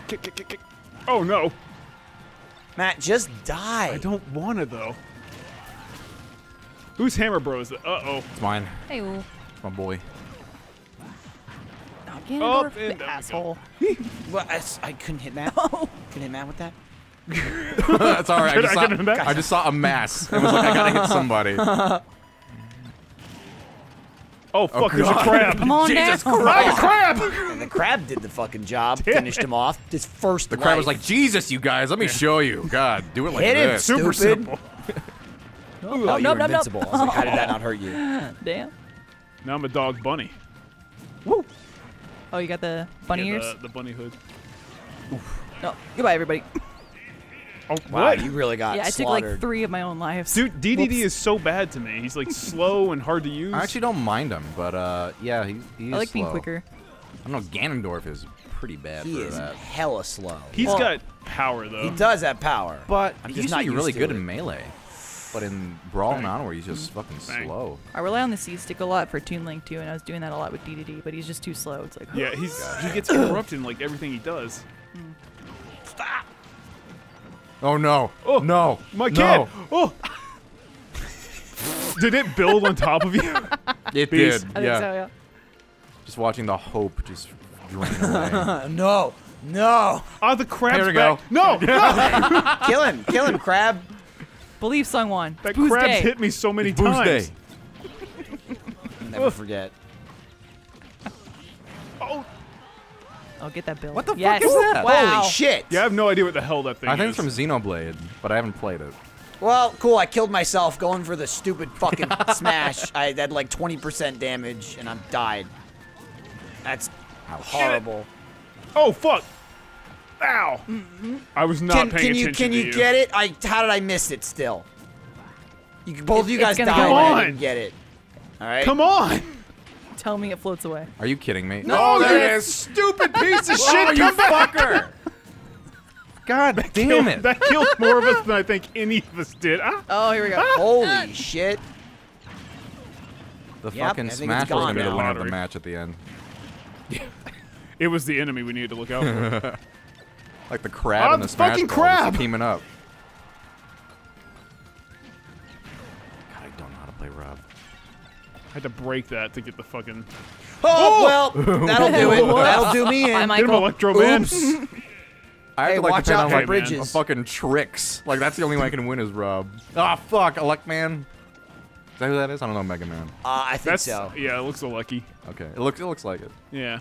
Speaker 2: Kick, kick, kick, kick. Oh no.
Speaker 1: Matt, just die.
Speaker 2: I don't wanna though. Who's Hammer Bros? Uh oh.
Speaker 4: It's mine.
Speaker 3: Hey, ooh.
Speaker 4: It's my boy.
Speaker 3: Oh, Ganondorf,
Speaker 2: and
Speaker 3: the
Speaker 2: down we go.
Speaker 3: asshole.
Speaker 1: Well, I, s- I couldn't hit Matt.
Speaker 3: Oh.
Speaker 1: couldn't hit Matt with that.
Speaker 4: That's all right. I just,
Speaker 2: I
Speaker 4: saw. I just saw a mass. and was like, I gotta hit somebody.
Speaker 2: Oh fuck, there's a crab.
Speaker 3: Come on
Speaker 4: Jesus
Speaker 3: down.
Speaker 2: The crab!
Speaker 1: And the crab did the fucking job.
Speaker 2: Damn
Speaker 1: finished him off. His first.
Speaker 4: The crab was like, Jesus, you guys, let me show you. God, do it like
Speaker 1: Hit him,
Speaker 4: this.
Speaker 2: Super
Speaker 1: Stupid.
Speaker 2: simple.
Speaker 1: Oh,
Speaker 3: nope,
Speaker 1: you
Speaker 3: nope,
Speaker 1: were
Speaker 3: nope,
Speaker 1: invincible. I was like, how did that not hurt you?
Speaker 3: Damn.
Speaker 2: Now I'm a dog bunny. Woo!
Speaker 3: Oh, you got the bunny
Speaker 2: Yeah,
Speaker 3: ears?
Speaker 2: The, the bunny hood.
Speaker 3: No. Goodbye, everybody.
Speaker 2: Oh,
Speaker 1: Wow,
Speaker 2: what?
Speaker 1: you really got
Speaker 3: yeah, I took
Speaker 1: slaughtered.
Speaker 3: like three of my own lives.
Speaker 2: Dude, DDD
Speaker 3: Whoops.
Speaker 2: is so bad to me. He's like slow and hard to use.
Speaker 4: I actually don't mind him, but uh, yeah, he, he
Speaker 3: I like being
Speaker 4: slow.
Speaker 3: quicker.
Speaker 4: I don't know, Ganondorf is pretty bad
Speaker 1: he
Speaker 4: for
Speaker 1: is
Speaker 4: that.
Speaker 1: hella slow.
Speaker 2: He's
Speaker 3: Well-
Speaker 2: got power though.
Speaker 1: he does have power.
Speaker 4: But
Speaker 1: I'm
Speaker 4: he
Speaker 1: just not
Speaker 4: to
Speaker 1: used
Speaker 4: really
Speaker 1: to
Speaker 4: good
Speaker 1: it.
Speaker 4: in melee. But in Brawl and
Speaker 2: Bang.
Speaker 4: Honor, he's just fucking
Speaker 2: Bang.
Speaker 4: slow.
Speaker 3: I rely on the C stick a lot for Toon Link too, and I was doing that a lot with DDD, but he's just too slow. It's like,
Speaker 2: yeah, he's he gets corrupted in like everything he does.
Speaker 4: Oh no!
Speaker 2: Oh,
Speaker 4: no!
Speaker 2: My
Speaker 4: no.
Speaker 2: kid. Oh. Did it build on top of you?
Speaker 4: It
Speaker 2: Beast.
Speaker 4: did.
Speaker 3: I think
Speaker 4: yeah.
Speaker 3: so, yeah.
Speaker 4: Just watching the hope just drain away.
Speaker 1: No, no.
Speaker 2: Oh, the crab's
Speaker 4: Here we
Speaker 2: back.
Speaker 4: go.
Speaker 2: No, no,
Speaker 1: kill him, kill him, crab.
Speaker 3: Believe Sungwon.
Speaker 2: that
Speaker 3: Boo's
Speaker 2: crab's
Speaker 3: day.
Speaker 2: hit me so many
Speaker 4: Booze
Speaker 2: times.
Speaker 4: day.
Speaker 1: Never forget.
Speaker 2: Oh,
Speaker 3: Oh, get that bill.
Speaker 4: What the fuck is that?
Speaker 3: Wow.
Speaker 1: Holy shit.
Speaker 2: yeah, I have no idea what the hell that thing is.
Speaker 4: I think
Speaker 2: is.
Speaker 4: it's from Xenoblade, but I haven't played it.
Speaker 1: Well, cool. I killed myself going for the stupid fucking smash. I had like 20% damage and I died. That's horrible.
Speaker 2: oh fuck! Ow! Mm-hmm. I was not
Speaker 1: Can,
Speaker 2: paying
Speaker 1: can you
Speaker 2: attention
Speaker 1: can
Speaker 2: to
Speaker 1: you get it? I how did I miss it still? You both of you guys
Speaker 3: gonna
Speaker 1: died.
Speaker 2: go
Speaker 1: I
Speaker 2: on.
Speaker 1: didn't get it. All right.
Speaker 2: Come on!
Speaker 3: Tell me it floats away.
Speaker 4: Are you kidding me?
Speaker 2: No,
Speaker 4: there
Speaker 2: you
Speaker 4: it is!
Speaker 2: Stupid piece of
Speaker 4: Oh,
Speaker 2: shit!
Speaker 4: you fucker! God damn it!
Speaker 2: That killed more of us than I think any of us did. Ah.
Speaker 3: Oh, here we go.
Speaker 1: Holy shit.
Speaker 4: The
Speaker 1: Yep,
Speaker 4: fucking
Speaker 1: I think it's
Speaker 4: Smash was gonna be the
Speaker 1: now.
Speaker 4: winner of the match at the end.
Speaker 2: It was the enemy we needed to look out for.
Speaker 4: Like the crab
Speaker 2: Ah,
Speaker 4: and the
Speaker 2: the
Speaker 4: Smash
Speaker 2: fucking crab!
Speaker 4: teaming up.
Speaker 2: Had to break that to get the fucking.
Speaker 1: Oh, well, that'll do it. That'll do me
Speaker 3: Hi,
Speaker 1: in.
Speaker 2: Get him, Electro Man.
Speaker 1: Oops.
Speaker 4: I
Speaker 1: Hey,
Speaker 4: have to like
Speaker 1: watch
Speaker 4: depend
Speaker 1: out
Speaker 4: on
Speaker 1: for
Speaker 4: like
Speaker 1: bridges.
Speaker 4: fucking tricks. Like that's the only way I can win is Rob. Ah fuck, Elec Man. Is that who that is? I don't know, Mega Man.
Speaker 1: Uh, I think
Speaker 2: That's
Speaker 1: so.
Speaker 2: yeah. It looks so lucky.
Speaker 4: Okay, it looks it looks like it.
Speaker 2: Yeah.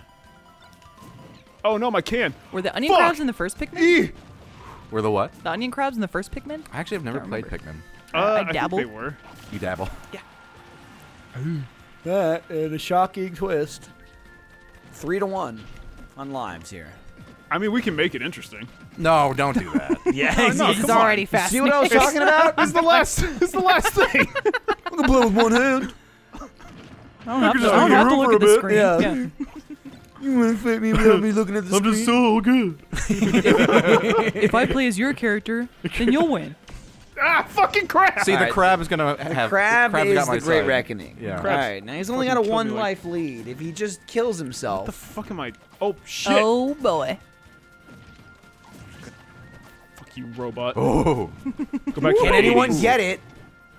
Speaker 2: Oh no, my can.
Speaker 3: Were the onion
Speaker 2: Fuck!
Speaker 3: crabs in the first Pikmin?
Speaker 2: Eee!
Speaker 4: We're the what?
Speaker 3: The onion crabs in the first Pikmin?
Speaker 4: I actually have never played
Speaker 3: remember.
Speaker 4: Pikmin.
Speaker 2: Uh,
Speaker 3: I
Speaker 2: I, think
Speaker 3: dabbled.
Speaker 2: they were.
Speaker 4: You dabble.
Speaker 1: That uh, and a shocking twist. Three to one on limes here.
Speaker 2: I mean, we can make it interesting.
Speaker 4: No, don't do that.
Speaker 1: Yeah,
Speaker 2: no,
Speaker 3: This is
Speaker 2: come on.
Speaker 3: already
Speaker 1: See what I was talking about?
Speaker 2: It's the last. it's the last thing.
Speaker 1: I can blow with one hand.
Speaker 3: I don't have to,
Speaker 2: just
Speaker 3: I don't have to
Speaker 2: over
Speaker 3: look at the
Speaker 2: bit.
Speaker 3: screen.
Speaker 1: Yeah. You want to fit me without me looking at the I'm screen?
Speaker 4: I'm just so good.
Speaker 3: If I play as your character, then you'll win.
Speaker 2: Ah, fucking crap.
Speaker 4: See, the
Speaker 1: Alright.
Speaker 4: crab is gonna have The
Speaker 1: Crab
Speaker 4: crab's
Speaker 1: is
Speaker 4: got my
Speaker 1: the Great
Speaker 4: side.
Speaker 1: Reckoning.
Speaker 4: Yeah.
Speaker 2: Crab's
Speaker 1: right, now he's only got a one
Speaker 2: me, like-
Speaker 1: life lead. If he just kills himself.
Speaker 2: What the
Speaker 1: himself,
Speaker 2: fuck am I? Oh shit!
Speaker 3: Oh boy.
Speaker 2: Fuck you, robot.
Speaker 4: Oh,
Speaker 2: Go back.
Speaker 1: can anyone get it?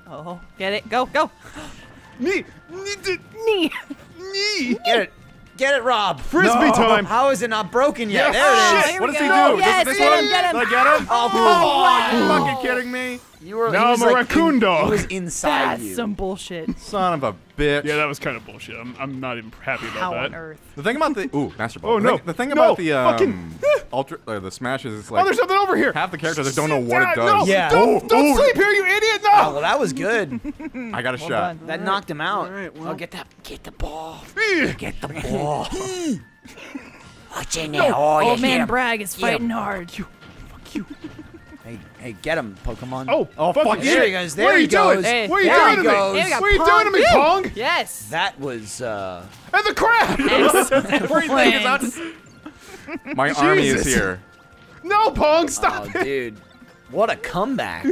Speaker 3: Oh, get it? Go, go.
Speaker 2: me? Me? d-
Speaker 3: Knee.
Speaker 2: Me?
Speaker 1: Get it. Get it, Rob.
Speaker 2: Frisbee time.
Speaker 1: How is it not broken yet?
Speaker 2: Yes.
Speaker 1: There it is.
Speaker 2: Shit.
Speaker 3: Oh,
Speaker 4: what
Speaker 3: we
Speaker 4: does he do?
Speaker 3: Yes,
Speaker 4: this
Speaker 3: get
Speaker 4: one?
Speaker 3: him, get him.
Speaker 4: Did I get him?
Speaker 1: Oh, come
Speaker 4: Are you
Speaker 1: on.
Speaker 4: fucking kidding me?
Speaker 1: You were,
Speaker 2: Now I'm a
Speaker 1: like
Speaker 2: raccoon
Speaker 1: in-
Speaker 2: dog.
Speaker 1: He was inside
Speaker 3: That's
Speaker 1: you.
Speaker 3: some bullshit.
Speaker 4: Son of a bitch.
Speaker 2: Yeah, that was kind of bullshit. I'm, I'm not even happy about
Speaker 3: How
Speaker 2: that.
Speaker 3: on earth?
Speaker 4: The thing about the ooh master ball.
Speaker 2: Oh,
Speaker 4: The
Speaker 2: no.
Speaker 4: thing- The thing
Speaker 2: No,
Speaker 4: about the um,
Speaker 2: fucking-
Speaker 4: ultra uh, the smashes. It's
Speaker 2: oh,
Speaker 4: like
Speaker 2: there's something over here.
Speaker 4: half the characters don't know what it does.
Speaker 2: No,
Speaker 1: Yeah.
Speaker 2: Don't, don't
Speaker 4: Oh,
Speaker 2: sleep here, you idiot! No.
Speaker 1: Oh, well, that was good.
Speaker 4: I got a shot.
Speaker 3: done.
Speaker 1: That knocked him out.
Speaker 2: Alright, well.
Speaker 1: oh, get that, get the ball.
Speaker 5: Get the ball. What's in there? Oh,
Speaker 3: Old man
Speaker 5: hear-
Speaker 3: Bragg is fighting hard.
Speaker 1: Hey, hey, get him, Pokemon.
Speaker 2: Oh,
Speaker 4: Oh,
Speaker 2: fuck
Speaker 4: fuck
Speaker 2: you.
Speaker 1: there he goes. There
Speaker 2: what are
Speaker 1: he
Speaker 2: you doing?
Speaker 1: goes.
Speaker 3: Hey,
Speaker 2: what are you
Speaker 1: there
Speaker 2: doing to me?
Speaker 1: goes.
Speaker 3: Hey,
Speaker 2: What are you doing to me,
Speaker 3: Pong.
Speaker 2: Pong?
Speaker 3: Yes.
Speaker 1: that was. uh
Speaker 2: And the crab.
Speaker 4: Everything is out. My army is here.
Speaker 2: no, Pong, stop
Speaker 1: Oh,
Speaker 2: it.
Speaker 1: dude, what a comeback.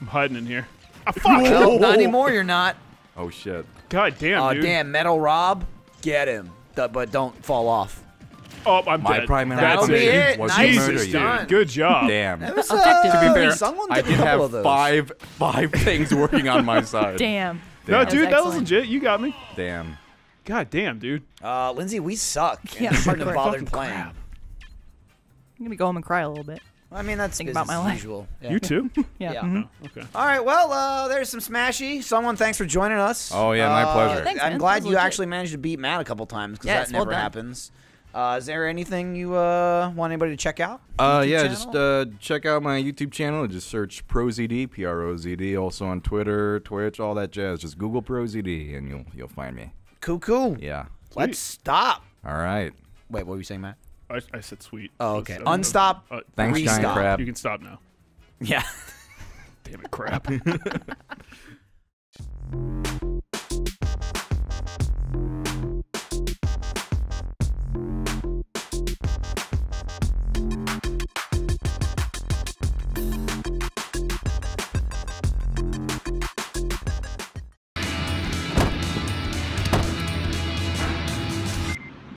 Speaker 2: I'm hiding in here. Ah, fuck.
Speaker 1: well, not anymore. You're not.
Speaker 4: Oh shit.
Speaker 2: God damn,
Speaker 1: Oh
Speaker 2: dude.
Speaker 1: damn, Metal Rob, get him. Th- But don't fall off.
Speaker 2: Oh, I'm
Speaker 4: My
Speaker 2: dead.
Speaker 4: primary
Speaker 2: That's
Speaker 1: That'll be
Speaker 2: it.
Speaker 1: it.
Speaker 4: was
Speaker 1: Nice.
Speaker 4: to murder
Speaker 2: Jesus,
Speaker 4: you.
Speaker 2: dude.
Speaker 1: Done.
Speaker 2: Good job.
Speaker 4: Damn.
Speaker 1: That was,
Speaker 4: to
Speaker 1: uh,
Speaker 4: be fair,
Speaker 1: someone
Speaker 4: I
Speaker 1: took a
Speaker 4: did
Speaker 1: couple
Speaker 4: have
Speaker 1: those.
Speaker 4: five five things working on my side.
Speaker 3: Damn.
Speaker 2: No, dude, that was
Speaker 3: excellent.
Speaker 2: legit. You got me.
Speaker 4: Damn.
Speaker 2: God damn, dude.
Speaker 1: Uh, Lindsay, we suck. and
Speaker 3: Yeah,
Speaker 1: we shouldn't have
Speaker 3: hardcore.
Speaker 1: bothered
Speaker 2: Fucking
Speaker 1: playing.
Speaker 2: crap.
Speaker 3: I'm gonna go home and cry a little bit.
Speaker 1: I mean, that's
Speaker 3: Think about my life.
Speaker 1: usual. Yeah.
Speaker 2: You too?
Speaker 3: Yeah.
Speaker 1: Yeah.
Speaker 3: mhm.
Speaker 2: okay.
Speaker 1: All right, well, uh, there's some Smashy. Someone, thanks for joining us.
Speaker 4: Oh, yeah, my
Speaker 1: Uh,
Speaker 4: pleasure.
Speaker 3: Thanks,
Speaker 1: I'm glad you
Speaker 3: legit.
Speaker 1: actually managed to beat Matt a couple times because
Speaker 3: Yes,
Speaker 1: that
Speaker 3: well
Speaker 1: never
Speaker 3: done.
Speaker 1: happens. Uh, is there anything you uh, want anybody to check out?
Speaker 4: Uh, yeah,
Speaker 1: channel?
Speaker 4: just uh, check out my YouTube channel. Just search ProZD, P R O Z D. Also on Twitter, Twitch, all that jazz. Just Google ProZD and you'll you'll find me.
Speaker 1: cool, cool.
Speaker 4: Yeah.
Speaker 1: Let's stop.
Speaker 4: All right.
Speaker 1: Wait, what were you saying, Matt?
Speaker 2: I, I said sweet.
Speaker 1: Oh, okay.
Speaker 2: seven.
Speaker 1: Unstop.
Speaker 2: Uh,
Speaker 4: Thanks,
Speaker 1: Restop.
Speaker 4: giant crab.
Speaker 2: You can stop now.
Speaker 1: Yeah.
Speaker 2: Damn it, crap.